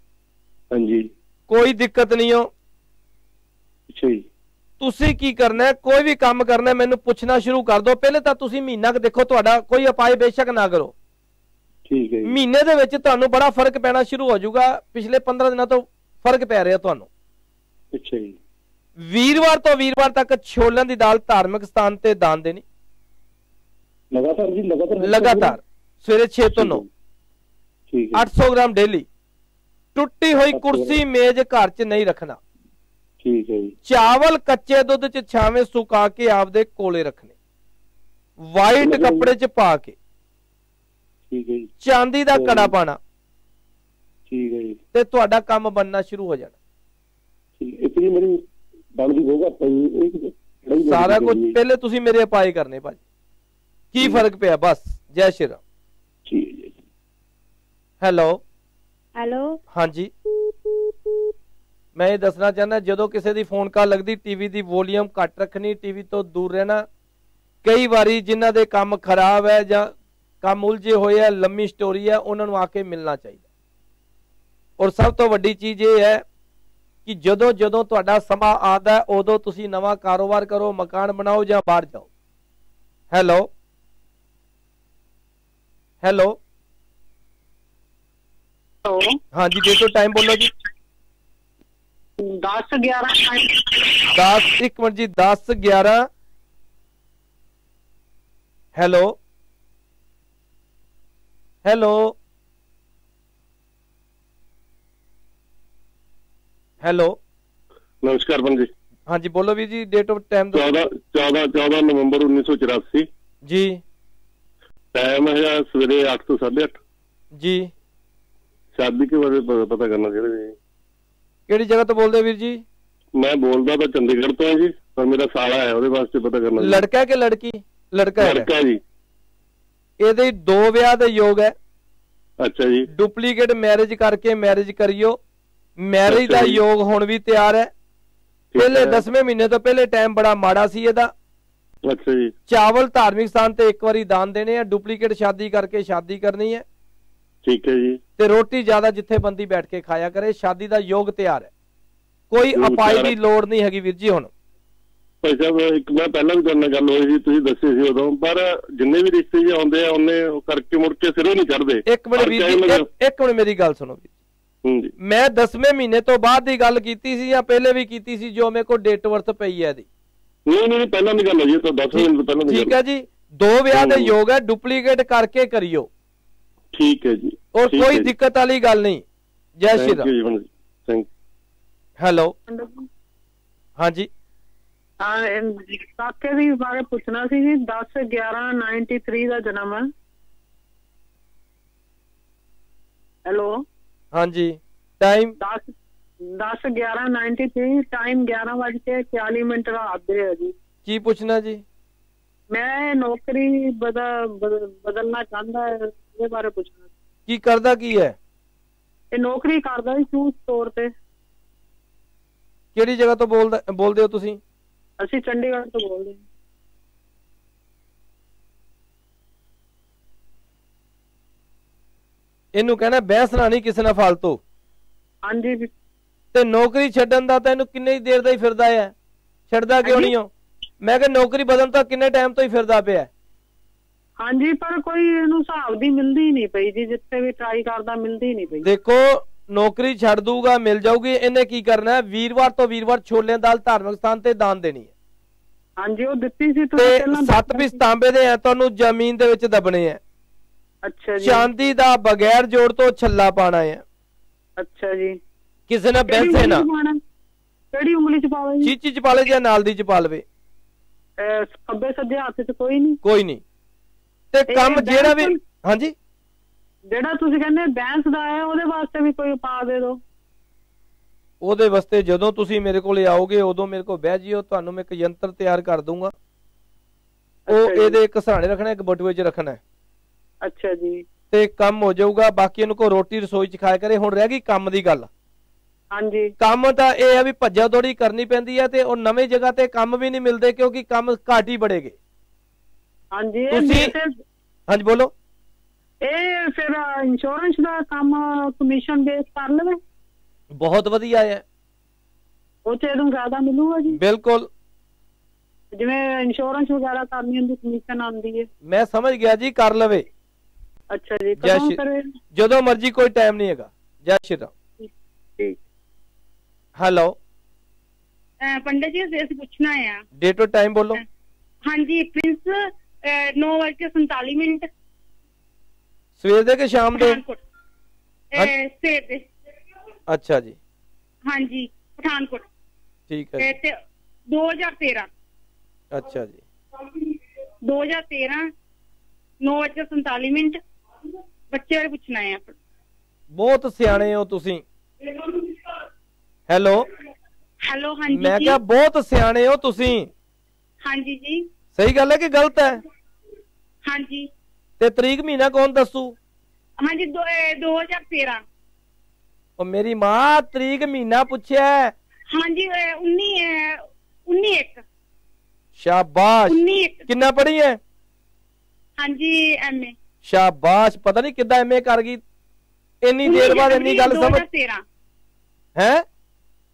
ਹਾਂਜੀ। ਕੋਈ ਦਿੱਕਤ ਨਹੀਂ ਹੋ। ਅੱਛਾ ਜੀ। ਤੁਸੀਂ ਕੀ ਕਰਨਾ ਹੈ? ਕੋਈ ਵੀ ਕੰਮ ਕਰਨਾ ਹੈ ਮੈਨੂੰ ਪੁੱਛਣਾ ਸ਼ੁਰੂ ਕਰ ਦਿਓ। ਪਹਿਲੇ ਤਾਂ ਤੁਸੀਂ ਮਹੀਨਾ ਕੁ ਦੇਖੋ ਤੁਹਾਡਾ ਕੋਈ ਉਪਾਅ ਬੇਸ਼ੱਕ ਨਾ ਕਰੋ। ਠੀਕ ਹੈ ਜੀ। ਮਹੀਨੇ ਦੇ ਵਿੱਚ ਤੁਹਾਨੂੰ ਬੜਾ ਫ਼ਰਕ ਪੈਣਾ ਸ਼ੁਰੂ ਹੋ ਜਾਊਗਾ। ਪਿਛਲੇ 15 ਦਿਨਾਂ ਤੋਂ ਫ਼ਰਕ ਪੈ ਰਿਹਾ ਤੁਹਾਨੂੰ। ਅੱਛਾ ਜੀ। ਵੀਰਵਾਰ ਤੋਂ ਵੀਰਵਾਰ ਤੱਕ ਛੋਲਿਆਂ ਦੀ ਦਾਲ ਧਾਰਮਿਕ ਸਥਾਨ ਤੇ ਦਾਨ ਦੇਣੀ। ਲਗਾਤਾਰ ਜੀ ਲਗਾਤਾਰ? ਲਗਾਤਾਰ। ਸਵੇਰੇ 6 ਤੋਂ 9 ਠੀਕ ਹੈ। 800 ਗ੍ਰਾਮ ਡੇਲੀ। ਟੁੱਟੀ ਹੋਈ 800 ਕੁਰਸੀ ਮੇਜ਼ ਘਰ 'ਚ ਨਹੀਂ ਰੱਖਣਾ। ਠੀਕ ਹੈ ਜੀ। ਚਾਵਲ ਕੱਚੇ ਦੁੱਧ 'ਚ ਛਾਵੇਂ ਸੁਕਾ ਕੇ ਆਪਦੇ ਕੋਲੇ ਰੱਖਣੇ। ਵਾਈਟ ਕੱਪੜੇ 'ਚ ਪਾ ਕੇ। ਠੀਕ ਹੈ ਜੀ। ਚਾਂਦੀ ਦਾ ਕੜਾ ਪਾਣਾ। ਠੀਕ ਹੈ ਜੀ। ਤੇ ਤੁਹਾਡਾ ਕੰਮ ਬਣਨਾ ਸ਼ੁਰੂ ਹੋ ਜਾਣਾ। ਠੀਕ ਹੈ। ਜੀ ਮੇਰੀ ਬਣਦੀ ਹੋਗਾ ਲੜਾਈ ਸਾਰਾ ਕੁਝ। ਪਹਿਲੇ ਤੁਸੀਂ ਮੇਰੇ ਉਪਾਏ ਕਰਨੇ ਭਾਜੀ। ਕੀ ਫ਼ਰਕ ਪਿਆ? ਬਸ। ਜੈ ਸ਼੍ਰੀ ਰਾਮ। ਹੈਲੋ ਹੈਲੋ ਹਾਂਜੀ। ਮੈਂ ਇਹ ਦੱਸਣਾ ਚਾਹੁੰਦਾ ਜਦੋਂ ਕਿਸੇ ਦੀ ਫੋਨ ਕਾਲ ਲੱਗਦੀ ਟੀਵੀ ਦੀ ਵੋਲੀਅਮ ਘੱਟ ਰੱਖਣੀ ਟੀਵੀ ਤੋਂ ਦੂਰ ਰਹਿਣਾ ਕਈ ਵਾਰੀ ਜਿਨ੍ਹਾਂ ਦੇ ਕੰਮ ਖਰਾਬ ਹੈ ਜਾਂ ਕੰਮ ਉਲਝੇ ਹੋਏ ਆ ਲੰਮੀ ਸਟੋਰੀ ਹੈ ਉਹਨਾਂ ਨੂੰ ਆ ਕੇ ਮਿਲਣਾ ਚਾਹੀਦਾ। ਔਰ ਸਭ ਤੋਂ ਵੱਡੀ ਚੀਜ਼ ਇਹ ਹੈ ਕਿ ਜਦੋਂ ਜਦੋਂ ਤੁਹਾਡਾ ਸਮਾਂ ਆਦਾ ਹੈ, ਉਦੋਂ ਤੁਸੀਂ ਨਵਾਂ ਕਾਰੋਬਾਰ ਕਰੋ ਮਕਾਨ ਬਣਾਓ ਜਾਂ ਬਾਹਰ ਜਾਓ। ਹੈਲੋ ਹੈਲੋ ਹਾਂਜੀ ਦੇਖੋ ਟਾਈਮ ਬੋਲੋ ਜੀ 10 11 10 ਇੱਕ ਮਿੰਟ ਜੀ 10 11 ਹੈਲੋ ਹੈਲੋ ਹੈਲੋ ਨਮਸਕਾਰ ਬੰਦੇ ਹਾਂਜੀ ਬੋਲੋ ਵੀਰ ਜੀ ਡੇਟ ਆਫ ਟਾਈਮ 14 14 14 ਨਵੰਬਰ 1984 ਜੀ ਟਾਈਮ ਹੈ ਸਵੇਰੇ 8 ਤੋਂ 8:30 ਜੀ ਸ਼ਾਦੀ ਕੇ ਬਾਰੇ ਪਤਾ ਕਰਨਾ ਚਾਹੁੰਦੇ ਜੀ ਕਿਹੜੀ ਜਗ੍ਹਾ ਤੋਂ ਬੋਲਦੇ ਵੀਰ ਜੀ? ਮੈਂ ਬੋਲਦਾ ਤਾਂ ਚੰਡੀਗੜ੍ਹ ਤੋਂ ਹਾਂ ਜੀ ਪਰ ਮੇਰਾ ਸਾਲਾ ਹੈ ਉਹਦੇ ਵਾਸਤੇ ਪਤਾ ਕਰਨਾ। ਲੜਕਾ ਕਿ ਲੜਕੀ? ਲੜਕਾ ਹੈ। ਲੜਕਾ ਜੀ। ਇਹਦੇ ਦੋ ਵਿਆਹ ਦੇ ਯੋਗ ਹੈ। ਅੱਛਾ ਜੀ। ਡੁਪਲੀਕੇਟ ਮੈਰਿਜ ਕਰਕੇ ਮੈਰਿਜ ਕਰਿਓ। ਮੈਰਿਜ ਦਾ। ਯੋਗ ਹੁਣ ਵੀ ਤਿਆਰ ਹੈ। ਪਹਿਲੇ ਹੈ। 10ਵੇਂ ਮਹੀਨੇ ਤੋਂ ਪਹਿਲੇ ਟਾਈਮ ਬੜਾ ਮਾੜਾ ਸੀ ਇਹਦਾ। ਅੱਛਾ ਜੀ। ਚਾਵਲ ਧਾਰਮਿਕ ਸਥਾਨ ਤੇ ਇੱਕ ਵਾਰੀ ਦਾਨ ਦੇਣੇ ਆ। ਡੁਪਲੀਕੇਟ ਸ਼ਾਦੀ ਕਰਕੇ ਸ਼ਾਦੀ ਕਰਨੀ ਹੈ। ਠੀਕ ਹੈ ਜੀ। ਤੇ ਰੋਟੀ ਜ਼ਿਆਦਾ ਜਿੱਥੇ ਬੰਦੀ ਬੈਠ ਕੇ ਖਾਇਆ ਕਰੇ ਸ਼ਾਦੀ ਦਾ ਯੋਗ ਤਿਆਰ ਹੈ। ਕੋਈ ਤਿਆਰ ਦੀ। ਲੋੜ ਨਹੀਂ ਹੈਗੀ ਵੀਰ ਜੀ ਹੁਣ। ਭਾਈ ਸਾਹਿਬ ਇੱਕ ਮੈਂ ਪਹਿਲਾਂ ਵੀ ਨਾਲ ਗੱਲ ਹੋਈ ਸੀ ਤੁਸੀਂ ਦੱਸੇ ਸੀ ਉਦੋਂ ਪਰ ਜਿੰਨੇ ਵੀ ਰਿਸ਼ਤੇ ਜੀ ਆਉਂਦੇ ਆ ਉਹਨੇ ਉਹ ਕਰਕੇ ਮੁੜ ਕੇ ਸਿਰੋਂ ਨਹੀਂ ਚੜਦੇ ਇੱਕ ਮਿੰਟ ਵੀਰ ਜੀ ਇੱਕ- ਮਿੰਟ ਮੇਰੀ ਗੱਲ ਸੁਣੋ ਵੀਰ ਮੈਂ 10ਵੇਂ ਮਹੀਨੇ ਤੋਂ ਬਾਅਦ ਦੀ ਗੱਲ ਕੀਤੀ ਸੀ ਜਾਂ ਪਹਿਲੇ ਵੀ ਕੀਤੀ ਸੀ ਜੋ ਮੇਰੇ ਕੋਲ ਡੇਟ ਵਰਤ ਪਈ ਹੈ ਇਹਦੀ? ਨਹੀਂ ਨਹੀਂ ਪਹਿਲਾਂ ਦੀ ਗੱਲ ਹੈ ਜੀ ਇਹ ਤਾਂ 10 ਮਿੰਟ ਤੋਂ ਪਹਿਲਾਂ ਦੀ ਠੀਕ ਹੈ ਜੀ। ਦੋ ਵਿਆਹ ਦੇ। ਯੋਗ ਹੈ ਡੁਪਲੀਕੇਟ ਕਰਕੇ ਕਰਿਓ। ਠੀਕ ਹੈ ਜੀ। ਔਰ ਕੋਈ। ਦਿੱਕਤ ਵਾਲੀ ਗੱਲ ਨਹੀਂ। ਜੈ ਸ਼੍ਰੀ ਰਾਮ। ਹੈਲੋ। ਹਾਂਜੀ। ਕਾਕੇ ਦੀ ਬਾਰੇ ਪੁੱਛਣਾ ਸੀ ਜੀ 10 11 93 ਦਾ ਜਨਮ ਹੈ। ਹੈਲੋ। ਹਾਂਜੀ। ਟਾਈਮ 10 10 11 93 ਟਾਈਮ 11 ਵਜੇ ਕੇ 40 ਮਿੰਟ ਰਾਤ ਦੇ ਹੈ ਜੀ। ਕੀ ਪੁੱਛਣਾ ਜੀ? ਮੈਂ ਨੌਕਰੀ ਬਦਲ ਬਦਲ- ਬਦਲਣਾ ਚਾਹੁੰਦਾ ਹੈ ਇਹਦੇ ਬਾਰੇ ਪੁੱਛਣਾ। ਕੀ ਕਰਦਾ ਕੀ ਹੈ? ਇਹ ਨੌਕਰੀ ਕਰਦਾ ਸੀ ਸ਼ੂ ਸਟੋਰ ਤੇ। ਕਿਹੜੀ ਜਗ੍ਹਾ ਤੋਂ ਬੋਲਦਾ ਬੋਲਦੇ ਹੋ ਤੁਸੀਂ? ਅਸੀਂ ਚੰਡੀਗੜ੍ਹ ਤੋਂ ਬੋਲਦੇ ਹਾਂ। ਇਹਨੂੰ ਕਹਿਣਾ ਬਹਿਸ ਨਾ ਨਹੀਂ ਕਿਸੇ ਨਾਲ ਫਾਲਤੂ। ਹਾਂਜੀ। ਤੇ ਨੌਕਰੀ ਛੱਡਣ ਦਾ ਤਾਂ ਇਹਨੂੰ ਕਿੰਨੇ ਹੀ ਦੇਰ ਦਾ ਹੀ ਫਿਰਦਾ ਹੈ? ਛੱਡਦਾ ਕਿਉਂ। ਨਹੀਂ ਹੋ ਮੈਂ ਕਿਹਾ ਨੌਕਰੀ ਬਦਲਣ ਤਾਂ ਕਿੰਨੇ ਟਾਈਮ ਤੋਂ ਹੀ ਫਿਰਦਾ ਪਿਆ? ਹਾਂਜੀ ਪਰ ਕੋਈ ਇਹਨੂੰ ਹਿਸਾਬ ਦੀ ਮਿਲਦੀ ਨਹੀਂ ਪਈ ਜੀ ਜਿੱਥੇ ਵੀ ਟਰਾਈ ਕਰਦਾ ਮਿਲਦੀ ਨਹੀਂ ਪਈ। ਦੇਖੋ ਨੌਕਰੀ ਛੱਡ ਦੂਗਾ ਮਿਲ ਜਾਊਗੀ ਇਹਨੇ ਕੀ ਕਰਨਾ ਹੈ? ਵੀਰਵਾਰ ਤੋਂ ਵੀਰਵਾਰ ਛੋਲੇ ਦਾਲ ਧਾਰਮਿਕ ਸਥਾਨ ਤੇ ਦਾਨ ਦੇਣੀ ਹੈ। ਹਾਂਜੀ ਉਹ ਦਿੱਤੀ ਸੀ ਤੁਸੀਂ ਪਹਿਲਾਂ ਸੱਤ ਦੱਸਿਆ ਪੀਸ ਸੀ। ਤਾਂਬੇ ਦੇ ਐ ਤੁਹਾਨੂੰ ਜ਼ਮੀਨ ਦੇ ਵਿੱਚ ਦਬਣੇ ਆ ਅੱਛਾ ਜੀ। ਚਾਂਦੀ ਦਾ ਬਗੈਰ ਜੋੜ ਤੋਂ ਛੱਲਾ ਪਾਣਾ ਹੈ। ਅੱਛਾ ਜੀ। ਕਿਸੇ ਨਾਲ ਬੈਸੇ ਨਾ? ਕਿਹੜੀ ਉਂਗਲੀ ਚ ਪਾਵੇ ਜੀ? ਚੀਚੀ ਚ ਪਾ ਲੈ ਜਾਂ ਨਾਲ ਦੀ ਚ ਪਾ ਲਵੇ। ਖੱਬੇ ਸੱਜੇ ਹੱਥ ਚ ਕੋਈ ਨਹੀਂ? ਕੋਈ ਨਹੀਂ। ਤੇ ਕੰਮ ਜਿਹੜਾ ਵੀ। ਹਾਂਜੀ ਜਿਹੜਾ ਤੁਸੀਂ ਕਹਿੰਦੇ ਬੈਂਸ ਦਾ ਹੈ ਉਹਦੇ ਵਾਸਤੇ ਵੀ ਕੋਈ ਪਾ ਦੇ ਦਿਓ ਉਹਦੇ ਵਾਸਤੇ ਜਦੋਂ ਤੁਸੀਂ ਮੇਰੇ ਕੋਲੇ ਆਓਗੇ ਉਦੋਂ ਮੇਰੇ ਕੋਲ ਬਹਿ ਜਿਓ ਤੁਹਾਨੂੰ ਮੈਂ ਇੱਕ ਯੰਤਰ ਤਿਆਰ ਕਰ ਦੂੰਗਾ ਉਹ। ਇਹਦੇ ਇੱਕ ਸਹਾਣੇ ਰੱਖਣਾ ਇੱਕ ਬਟੂਏ 'ਚ ਰੱਖਣਾ। ਅੱਛਾ ਜੀ ਤੇ ਕੰਮ ਹੋ ਜਾਊਗਾ ਬਾਕੀ ਇਹਨੂੰ ਕੋ ਰੋਟੀ ਰਸੋਈ 'ਚ ਖਾਇਆ ਕਰੇ ਹੁਣ ਰਹਿ ਗਈ ਕੰਮ ਦੀ ਗੱਲ ਹਾਂਜੀ ਕੰਮ ਤਾਂ ਇਹ ਹੈ ਵੀ ਭੱਜਾ ਦੌੜੀ ਕਰਨੀ ਪੈਂਦੀ ਹੈ ਤੇ ਉਹ ਨਵੇਂ ਜਗ੍ਹਾ ਤੇ ਕੰਮ ਵੀ ਨਹੀਂ ਮਿਲਦੇ ਕਿਉਂਕਿ ਕੰਮ ਘੱਟ ਹੀ ਬੜੇਗੇ ਹਾਂਜੀ ਤੁਸੀਂ- ਹਾਂਜੀ ਬੋਲੋ। ਇਹ ਫਿਰ ਇੰਸ਼ੋਰੈਂਸ ਦਾ ਕੰਮ ਕਮਿਸ਼ਨ ਬੇਸ ਕਰ ਲਵੇ। ਬਹੁਤ ਵਧੀਆ ਹੈ। ਉਹ ਚ ਇਹਨੂੰ ਜ਼ਿਆਦਾ ਮਿਲੂਗਾ ਜੀ। ਬਿਲਕੁਲ। ਜਿਵੇਂ ਇੰਸ਼ੋਰੈਂਸ ਵਗੈਰਾ ਕਰਨੀ ਹੁੰਦੀ ਕਮਿਸ਼ਨ ਆਉਂਦੀ ਹੈ। ਮੈਂ ਸਮਝ ਗਿਆ ਜੀ ਕਰ ਲਵੇ। ਅੱਛਾ ਜੀ ਕਦੋਂ ਕਰੇ ਜਦੋਂ ਮਰਜ਼ੀ ਕੋਈ ਟਾਈਮ ਨਹੀਂ ਹੈਗਾ। ਜੈ ਸ਼੍ਰੀ ਰਾਮ। ਠੀਕ। ਹੈਲੋ ਪੰਡਿਤ ਜੀ ਅਸੀਂ ਅਸੀਂ ਪੁੱਛਣਾ ਆ। ਡੇਟ ਔਰ ਟਾਈਮ ਬੋਲੋ। ਹਾਂਜੀ ਪ੍ਰਿੰਸ 9:47 ਮਿੰਟ। ਸਵੇਰ ਦੇ ਕਿ ਸ਼ਾਮ ਦੇ? ਸਵੇਰ ਦੇ। ਅੱਛਾ ਜੀ। ਹਾਂਜੀ ਪਠਾਨਕੋਟ। ਠੀਕ ਹੈ ਤੇ 2013 ਅੱਛਾ ਜੀ। 2013 9:47 ਮਿੰਟ। ਬੱਚੇ ਬਾਰੇ ਪੁੱਛਣਾ ਹੈ ਬਹੁਤ ਸਿਆਣੇ ਹੋ ਤੁਸੀਂ। ਹੈਲੋ। ਹੈਲੋ ਹਾਂਜੀ ਮੈਂ ਕਿਹਾ ਬਹੁਤ ਸਿਆਣੇ ਹੋ ਤੁਸੀਂ। ਹਾਂਜੀ ਜੀ। ਸਹੀ ਗੱਲ ਹੈ ਕਿ ਗਲਤ ਹੈ? ਹਾਂਜੀ। ਤੇ ਤਰੀਕ ਮਹੀਨਾ ਕੌਣ ਦੱਸੂ? ਹਾਂਜੀ ਦੋ- ਅਹ 2013 ਉਹ ਮੇਰੀ ਮਾਂ ਤਰੀਕ ਮਹੀਨਾ ਪੁੱਛਿਆ। ਹਾਂਜੀ ਅਹ 19 ਅਹ 19 ਇੱਕ। ਸ਼ਾਬਾਸ਼। 19 ਇੱਕ। ਕਿੰਨਾ ਪੜ੍ਹੀ ਹੈ? ਹਾਂਜੀ ਐਮਏ ਸ਼ਾਬਾਸ਼। ਪਤਾ ਨਹੀਂ ਕਿੱਦਾਂ ਐਮਏ ਕਰ ਗਈ। ਇੰਨੀ ਦੇਰ ਬਾਅਦ ਇੰਨੀ ਗੱਲ ਸਮਝ 2013 ਹੈ?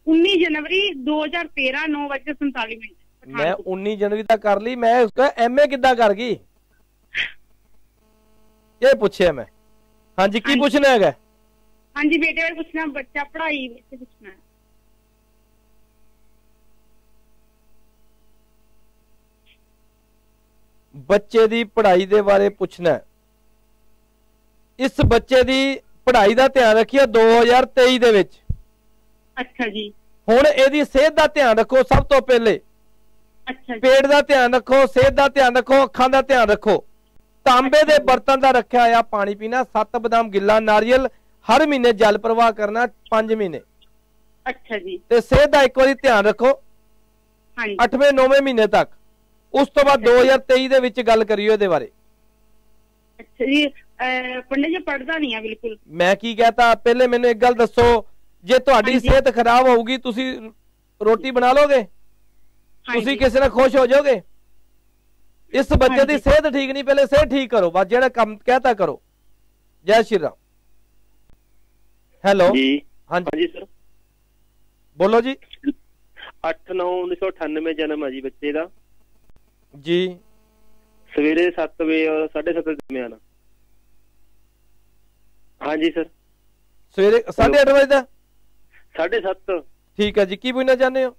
19 ਜਨਵਰੀ 2013 9:47 ਮਿੰਟ। ਮੈਂ ਪਠਾਨਕੋਟ। 19 ਜਨਵਰੀ ਤੱਕ ਕਰ ਲਈ ਮੈਂ ਉਸਕਾ ਐਮਏ ਕਿੱਦਾਂ ਕਰ ਗਈ ਇਹ ਪੁੱਛਿਆ ਮੈਂ ਹਾਂਜੀ ਕੀ। ਪੁੱਛਣਾ ਹੈਗਾ ਹਾਂਜੀ ਬੇਟੇ ਬਾਰੇ ਪੁੱਛਣਾ ਬੱਚਾ ਪੜ੍ਹਾਈ ਵਿੱਚ ਪੁੱਛਣਾ। ਬੱਚੇ ਦੀ ਪੜ੍ਹਾਈ ਦੇ ਬਾਰੇ ਪੁੱਛਣਾ। ਇਸ ਬੱਚੇ ਦੀ ਪੜ੍ਹਾਈ ਦਾ ਧਿਆਨ ਰੱਖਿਓ 2023 ਦੇ ਵਿੱਚ ਅੱਛਾ ਜੀ ਹੁਣ ਇਹਦੀ ਸਿਹਤ ਦਾ ਧਿਆਨ ਰੱਖੋ ਸਭ ਤੋਂ ਪਹਿਲੇ ਪੇਟ ਦਾ ਧਿਆਨ ਰੱਖੋ ਸਿਹਤ ਦਾ ਧਿਆਨ ਰੱਖੋ ਅੱਖਾਂ ਦਾ ਧਿਆਨ ਰੱਖੋ। ਤਾਂਬੇ ਦੇ ਬਰਤਨ ਦਾ ਰੱਖਿਆ ਹੋਇਆ ਪਾਣੀ ਪੀਣਾ ਸੱਤ ਬਦਾਮ ਗਿੱਲਾ ਨਾਰੀਅਲ ਹਰ ਮਹੀਨੇ ਜਲ ਪ੍ਰਵਾਹ ਕਰਨਾ 5 ਮਹੀਨੇ। ਅੱਛਾ ਜੀ। ਤੇ ਸਿਹਤ ਦਾ ਇੱਕ ਵਾਰੀ ਧਿਆਨ ਰੱਖੋ ਹਾਂਜੀ। 8ਵੇਂ 9ਵੇਂ ਮਹੀਨੇ ਤੱਕ। ਉਸ ਤੋਂ ਬਾਅਦ 2023 ਦੇ ਵਿੱਚ ਗੱਲ ਕਰਿਓ ਇਹਦੇ ਬਾਰੇ। ਅੱਛਾ ਜੀ ਪੰਡਿਤ ਜੀ ਪੜਦਾ ਨਹੀਂ ਆ ਬਿਲਕੁਲ। ਮੈਂ ਕੀ ਕਹਤਾ ਪਹਿਲੇ ਮੈਨੂੰ ਇੱਕ ਗੱਲ ਦੱਸੋ ਜੇ ਤੁਹਾਡੀ। ਸਿਹਤ ਖਰਾਬ ਹੋਊਗੀ ਤੁਸੀਂ ਰੋਟੀ ਬਣਾ ਲੋਗੇ? ਤੁਸੀਂ ਕਿਸੇ ਨਾਲ ਖੁਸ਼ ਹੋ ਜਾਓਗੇ? ਇਸ ਬੱਚੇ ਦੀ। ਸਿਹਤ ਠੀਕ ਨਹੀਂ ਪਹਿਲੇ ਸਿਹਤ ਠੀਕ ਕਰੋ ਬਸ ਜਿਹੜਾ ਕੰਮ ਕਹਤਾ ਕਰੋ। ਜੈ ਸ਼੍ਰੀ ਰਾਮ। ਹੈਲੋ। ਜੀ। ਹਾਂਜੀ। ਹਾਂਜੀ ਸਰ ਬੋਲੋ ਜੀ। 8 9 1998 ਜਨਮ ਹੈ ਜੀ ਬੱਚੇ ਦਾ। ਜੀ। ਸਵੇਰੇ 7 ਵਜੇ ਔਰ 7:30 ਦੇ ਦਰਮਿਆਨ ਹਾਂਜੀ ਸਰ ਸਵੇਰੇ 8:30 ਵਜੇ ਦਾ? 7:30 ਠੀਕ ਹੈ ਜੀ ਕੀ ਪੁੱਛਣਾ ਚਾਹੁੰਦੇ ਹੋ?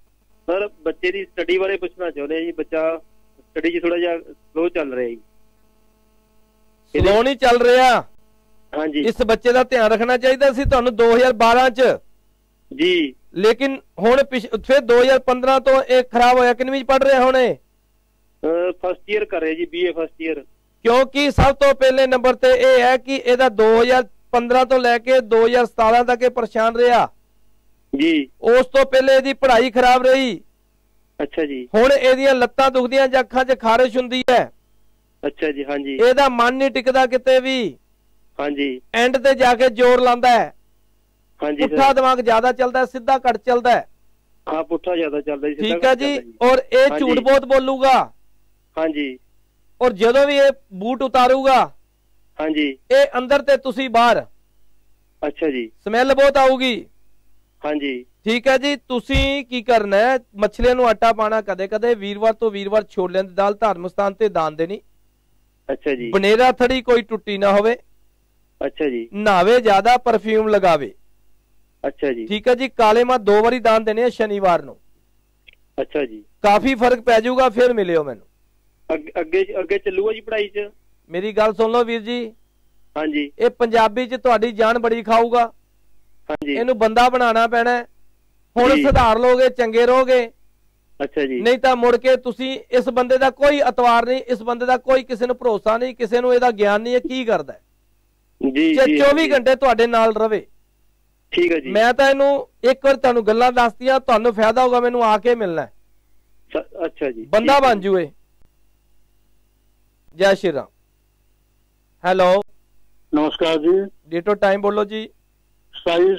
ਸਰ ਬੱਚੇ ਦੀ ਸਟੱਡੀ ਬਾਰੇ ਪੁੱਛਣਾ ਚਾਹੁੰਦੇ ਆ ਜੀ ਬੱਚਾ ਸਟੱਡੀ 'ਚ ਥੋੜਾ ਜਿਹਾ ਸਲੋ ਚੱਲ ਰਿਹਾ ਜੀ। ਸਲੋ ਨਹੀਂ ਚੱਲ ਰਿਹਾ? ਹਾਂਜੀ। ਇਸ ਬੱਚੇ ਦਾ ਧਿਆਨ ਰੱਖਣਾ ਚਾਹੀਦਾ ਸੀ ਤੁਹਾਨੂੰ 2012 ਚ? ਜੀ। ਲੇਕਿਨ ਹੁਣ ਫਿਰ 2015 ਤੋਂ ਇਹ ਖਰਾਬ ਹੋਇਆ ਕਿੰਨਵੀਂ ਚ ਪੜ ਰਿਹਾ ਹੁਣ ਇਹ? ਫਸਟ ਈਅਰ ਕਰ ਰਿਹਾ ਜੀ ਬੀਏ ਫਸਟ ਈਅਰ ਕਿਉਂਕਿ ਸਭ ਤੋਂ ਪਹਿਲੇ ਨੰਬਰ ਤੇ ਇਹ ਹੈ ਕਿ ਇਹਦਾ 2015 ਤੋਂ ਲੈ ਕੇ 2017 ਤੱਕ ਇਹ ਪਰੇਸ਼ਾਨ ਰਿਹਾ। ਜੀ। ਉਸ ਤੋਂ ਪਹਿਲੇ ਇਹਦੀ ਪੜ੍ਹਾਈ ਖਰਾਬ ਰਹੀ। ਅੱਛਾ ਜੀ। ਹੁਣ ਇਹਦੀਆਂ ਲੱਤਾਂ ਦੁਖਦੀਆਂ ਜਾਂ ਅੱਖਾਂ 'ਚ ਖਾਰਿਸ਼ ਹੁੰਦੀ ਹੈ। ਅੱਛਾ ਜੀ ਹਾਂਜੀ। ਇਹਦਾ ਮਨ ਨਹੀਂ ਟਿਕਦਾ ਕਿਤੇ ਵੀ। ਹਾਂਜੀ। ਐਂਡ ਤੇ ਜਾ ਕੇ ਜ਼ੋਰ ਲਾਂਦਾ ਹੈ। ਹਾਂਜੀ ਪੁੱਠਾ ਦਿਮਾਗ ਜ਼ਿਆਦਾ ਚੱਲਦਾ ਸਿੱਧਾ ਘੱਟ ਚੱਲਦਾ ਹੈ। ਹਾਂ ਪੁੱਠਾ ਜ਼ਿਆਦਾ ਚੱਲਦਾ ਜੀ ਠੀਕ ਹੈ ਜੀ ਔਰ ਇਹ। ਝੂਠ ਬਹੁਤ ਬੋਲੂਗਾ। ਹਾਂਜੀ। ਔਰ ਜਦੋਂ ਵੀ ਇਹ ਬੂਟ ਉਤਾਰੂਗਾ ਹਾਂਜੀ। ਇਹ ਅੰਦਰ ਤੇ ਤੁਸੀਂ ਬਾਹਰ। ਅੱਛਾ ਜੀ। ਸਮੈਲ ਬਹੁਤ ਆਊਗੀ। ਹਾਂਜੀ। ਠੀਕ ਹੈ ਜੀ ਤੁਸੀਂ ਕੀ ਕਰਨਾ ਹੈ? ਮੱਛਲੀਆਂ ਨੂੰ ਆਟਾ ਪਾਣਾ ਕਦੇ ਕਦੇ ਵੀਰਵਾਰ ਤੋਂ ਵੀਰਵਾਰ ਛੋਲਿਆਂ ਦੀ ਦਾਲ ਧਾਰਮਿਕ ਸਥਾਨ ਤੇ ਦਾਨ ਦੇਣੀ। ਅੱਛਾ ਜੀ। ਬਨੇਰਾ ਥੜੀ ਕੋਈ ਟੁੱਟੀ ਨਾ ਹੋਵੇ। ਅੱਛਾ ਜੀ। ਨਾਵੇ ਜ਼ਿਆਦਾ ਪਰਫਿਊਮ ਲਗਾਵੇ। ਅੱਛਾ ਜੀ। ਠੀਕ ਹੈ ਜੀ ਕਾਲੇ ਮਾਂ ਦੋ ਵਾਰੀ ਦਾਨ ਦੇਣੇ ਆ ਸ਼ਨੀਵਾਰ ਨੂੰ। ਅੱਛਾ ਜੀ। ਕਾਫੀ ਫ਼ਰਕ ਪੈ ਜਾਊਗਾ ਫਿਰ ਮਿਲਿਓ ਮੈਨੂੰ। ਅੱਗੇ- ਅੱਗੇ ਚੱਲੂਗਾ ਜੀ ਪੜ੍ਹਾਈ 'ਚ? ਮੇਰੀ ਗੱਲ ਸੁਣ ਲਓ ਵੀਰ ਜੀ। ਹਾਂਜੀ। ਇਹ ਪੰਜਾਬੀ 'ਚ ਤੁਹਾਡੀ ਜਾਨ ਬੜੀ ਖਾਊਗਾ। ਇਹਨੂੰ ਬੰਦਾ ਬਣਾਉਣਾ ਪੈਣਾ ਹੈ। ਹੁਣ। ਸੁਧਾਰ ਲੋਗੇ ਚੰਗੇ ਰਹੋਗੇ। ਅੱਛਾ ਜੀ। ਨਹੀਂ ਤਾਂ ਮੁੜ ਕੇ ਤੁਸੀਂ ਇਸ ਬੰਦੇ ਦਾ ਕੋਈ ਅਤਵਾਰ ਨਹੀਂ ਇਸ ਬੰਦੇ ਦਾ ਕੋਈ ਕਿਸੇ ਨੂੰ ਭਰੋਸਾ ਨਹੀਂ ਕਿਸੇ ਨੂੰ ਇਹਦਾ ਗਿਆਨ ਨਹੀਂ ਇਹ ਕੀ ਕਰਦਾ ਹੈ। ਜੀ ਜੇ ਜੀ 24 ਜੀ। ਘੰਟੇ ਤੁਹਾਡੇ ਨਾਲ ਰਵੇ। ਠੀਕ ਹੈ ਜੀ। ਮੈਂ ਤਾਂ ਇਹਨੂੰ ਇੱਕ ਵਾਰ ਤੁਹਾਨੂੰ ਗੱਲਾਂ ਦੱਸਤੀਆਂ ਤੁਹਾਨੂੰ ਫਾਇਦਾ ਹੋਗਾ ਮੈਨੂੰ ਆ ਕੇ ਮਿਲਣਾ ਹੈ। ਅੱਛਾ ਜੀ। ਬੰਦਾ ਹੈ ਬਣ ਜੂਏ। ਜੈ ਸ਼੍ਰੀ ਰਾਮ। ਹੈਲੋ। ਨਮਸਕਾਰ ਜੀ। ਡੇਟੋ ਟਾਈਮ ਬੋਲੋ ਜੀ। 27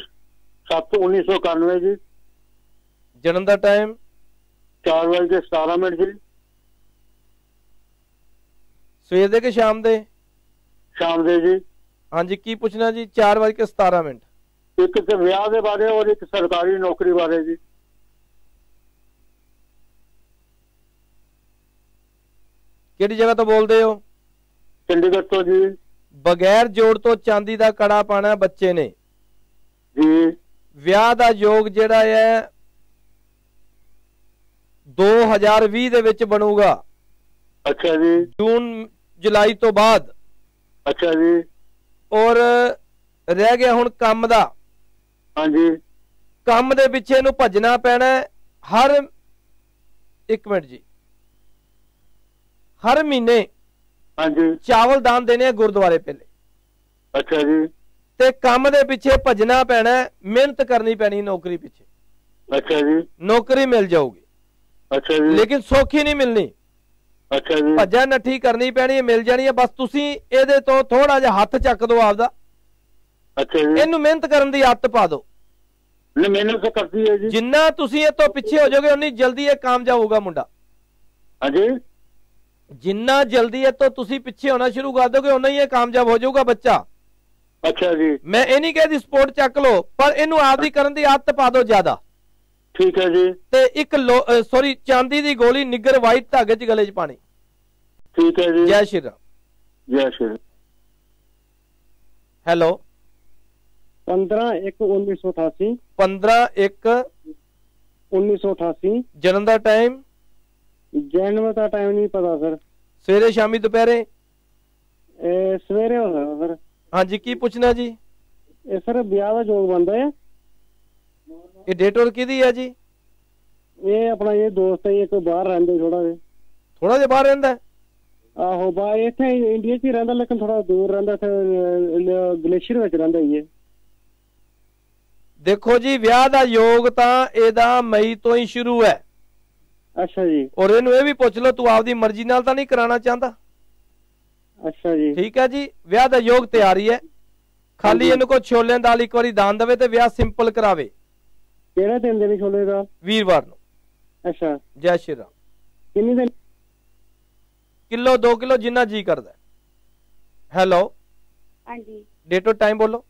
7 1991 ਜੀ। ਜਨਮ ਦਾ ਟਾਈਮ 4 ਵਜੇ 17 ਮਿੰਟ ਜੀ। ਸਵੇਰ ਦੇ ਕਿ ਸ਼ਾਮ ਦੇ? ਸ਼ਾਮ ਦੇ ਜੀ। ਹਾਂਜੀ ਕੀ ਪੁੱਛਣਾ ਜੀ? 4:17 ਮਿੰਟ। ਇੱਕ ਤੇ ਵਿਆਹ ਦੇ ਬਾਰੇ ਔਰ ਇੱਕ ਸਰਕਾਰੀ ਨੌਕਰੀ ਬਾਰੇ ਜੀ। ਕਿਹੜੀ ਜਗ੍ਹਾ ਤੋਂ ਬੋਲਦੇ ਹੋ? ਚੰਡੀਗੜ੍ਹ ਤੋਂ ਜੀ। ਬਗੈਰ ਜੋੜ ਤੋਂ ਚਾਂਦੀ ਦਾ ਕੜਾ ਪਾਣਾ ਬੱਚੇ ਨੇ। ਜੀ। ਵਿਆਹ ਦਾ ਯੋਗ ਜਿਹੜਾ ਹੈ 2020 ਦੇ ਵਿੱਚ ਬਣੂਗਾ। ਅੱਛਾ ਜੀ। ਜੂਨ ਜੁਲਾਈ ਤੋਂ ਬਾਅਦ। ਅੱਛਾ ਜੀ। ਔਰ ਰਹਿ ਗਿਆ ਹੁਣ ਕੰਮ ਦਾ। ਹਾਂਜੀ। ਕੰਮ ਦੇ ਪਿੱਛੇ ਨੂੰ ਭੱਜਣਾ ਪੈਣਾ। ਹਰ ਇੱਕ ਮਿੰਟ ਜੀ। ਹਰ ਮਹੀਨੇ ਹਾਂਜੀ। ਚਾਵਲ ਦਾਨ ਦੇਣੇ ਆ ਗੁਰਦੁਆਰੇ ਪਹਿਲੇ। ਅੱਛਾ ਜੀ। ਤੇ ਕੰਮ ਦੇ ਪਿੱਛੇ ਭੱਜਣਾ ਪੈਣਾ ਮਿਹਨਤ ਕਰਨੀ ਪੈਣੀ ਨੌਕਰੀ ਪਿੱਛੇ। ਅੱਛਾ ਜੀ। ਨੌਕਰੀ ਮਿਲ ਜਾਊਗੀ। ਅੱਛਾ ਜੀ। ਲੇਕਿਨ ਸੌਖੀ ਨਹੀਂ ਮਿਲਣੀ। ਅੱਛਾ ਜੀ। ਭੱਜਾ ਨੱਠੀ ਕਰਨੀ ਪੈਣੀ ਹੈ ਮਿਲ ਜਾਣੀ ਹੈ ਬਸ ਤੁਸੀਂ ਇਹਦੇ ਤੋਂ ਥੋੜਾ ਜਿਹਾ ਹੱਥ ਚੱਕ ਦਿਓ ਆਪਦਾ। ਅੱਛਾ ਜੀ। ਇਹਨੂੰ ਮਿਹਨਤ ਕਰਨ ਦੀ ਆਦਤ ਪਾ ਦਿਓ। ਨੇ ਮਿਹਨਤ ਕਰਦੀ ਹੈ ਜੀ। ਜਿੰਨਾ ਤੁਸੀਂ ਇਹ ਤੋਂ ਪਿੱਛੇ ਹੋ ਜਾਓਗੇ ਉਨੀ ਜਲਦੀ ਇਹ ਕਾਮਯਾਬ ਹੋਊਗਾ ਮੁੰਡਾ। ਹਾਂਜੀ। ਜਿੰਨਾ ਜਲਦੀ ਇਹ ਤੋਂ ਤੁਸੀਂ ਪਿੱਛੇ ਹੋਣਾ ਸ਼ੁਰੂ ਕਰ ਦੋਗੇ ਉਨਾ ਹੀ ਇਹ ਕਾਮਯਾਬ ਹੋ ਜਾਊਗਾ ਬੱਚਾ। ਅੱਛਾ ਜੀ। ਮੈਂ ਇਹ ਨਹੀਂ ਕਹਿੰਦੀ ਸਪੋਰਟ ਚੱਕ ਲਓ ਪਰ ਇਹਨੂੰ ਆਪਦੀ ਕਰਨ ਦੀ ਆਦਤ ਪਾ ਦਿਓ ਜ਼ਿਆਦਾ। ਠੀਕ ਹੈ ਜੀ। ਤੇ ਇੱਕ ਸੌਰੀ ਚਾਂਦੀ ਦੀ ਗੋਲੀ ਨਿੱਗਰ ਵਾਈਟ ਧਾਗੇ 'ਚ ਗਲੇ 'ਚ ਪਾਣੀ। ਠੀਕ ਹੈ ਜੀ। ਜੈ ਸ਼੍ਰੀ ਰਾਮ। ਜੈ ਸ਼੍ਰੀ ਹੈਲੋ। 15 1 1988 15 1 1988 ਜਨਮ ਦਾ ਟਾਈਮ? ਜਨਮ ਦਾ ਟਾਈਮ ਨਹੀਂ ਪਤਾ ਸਰ। ਸਵੇਰੇ ਸ਼ਾਮੀ ਦੁਪਹਿਰੇ? ਇਹ ਸਵੇਰੇ ਹੋ ਸਰ। ਹਾਂਜੀ ਕੀ ਪੁੱਛਣਾ ਜੀ? ਇਹ ਸਰ ਵਿਆਹ ਦਾ ਜੋਗ ਬੰਦਾ ਹੈ। ਇਹ ਡੇਟ ਔਰ ਕਿਹਦੀ ਹੈ ਜੀ? ਇਹ ਆਪਣਾ ਇਹ ਦੋਸਤ ਹੈ ਇੱਕ ਬਾਹਰ ਰਹਿੰਦੇ ਥੋੜਾ ਜਿਹਾ। ਥੋੜਾ ਜਿਹਾ ਬਾਹਰ ਰਹਿੰਦਾ? ਆਹੋ ਬਾ ਇੱਥੇ ਇੰਡੀਆ 'ਚ ਹੀ ਰਹਿੰਦਾ ਲੇਕਿਨ ਥੋੜਾ ਦੂਰ ਰਹਿੰਦਾ ਗਲੇਸ਼ੀਅਰ ਵਿੱਚ ਰਹਿੰਦਾ ਹੀ ਹੈ ਦੇਖੋ ਜੀ ਵਿਆਹ ਦਾ ਯੋਗ ਤਾਂ ਇਹਦਾ ਮਈ ਤੋਂ ਹੀ ਸ਼ੁਰੂ ਹੈ। ਅੱਛਾ ਜੀ। ਔਰ ਇਹਨੂੰ ਇਹ ਵੀ ਪੁੱਛ ਲਓ ਤੂੰ ਆਪਦੀ ਮਰਜ਼ੀ ਨਾਲ ਤਾਂ ਨਹੀਂ ਕਰਾਉਣਾ ਚਾਹੁੰਦਾ? ਅੱਛਾ ਜੀ। ਠੀਕ ਹੈ ਜੀ ਵਿਆਹ ਦਾ ਯੋਗ ਤਿਆਰੀ ਹੈ। ਖਾਲੀ ਇਹਨੂੰ ਕੋ ਛੋਲਿਆਂ ਦਾਲ ਇੱਕ ਵਾਰੀ ਦਾਨ ਦੇਵੇ ਤੇ ਵਿਆਹ ਸਿੰਪਲ ਕਰਾਵੇ। ਕਿਹੜੇ ਦਿਨ ਦੇ ਨਹੀਂ ਛੋਲੇ ਦਾ? ਵੀਰਵਾਰ ਨੂੰ। ਅੱਛਾ। ਜੈ ਸ਼੍ਰੀ ਰਾਮ। ਕਿੰਨੀ ਦਿਨ? ਕਿਲੋ 2 ਕਿਲੋ ਜਿੰਨਾ ਜੀ ਕਰਦਾ ਹੈਲੋ। ਹਾਂਜੀ। ਡੇਟ ਔਰ ਟਾਈਮ ਬੋਲੋ।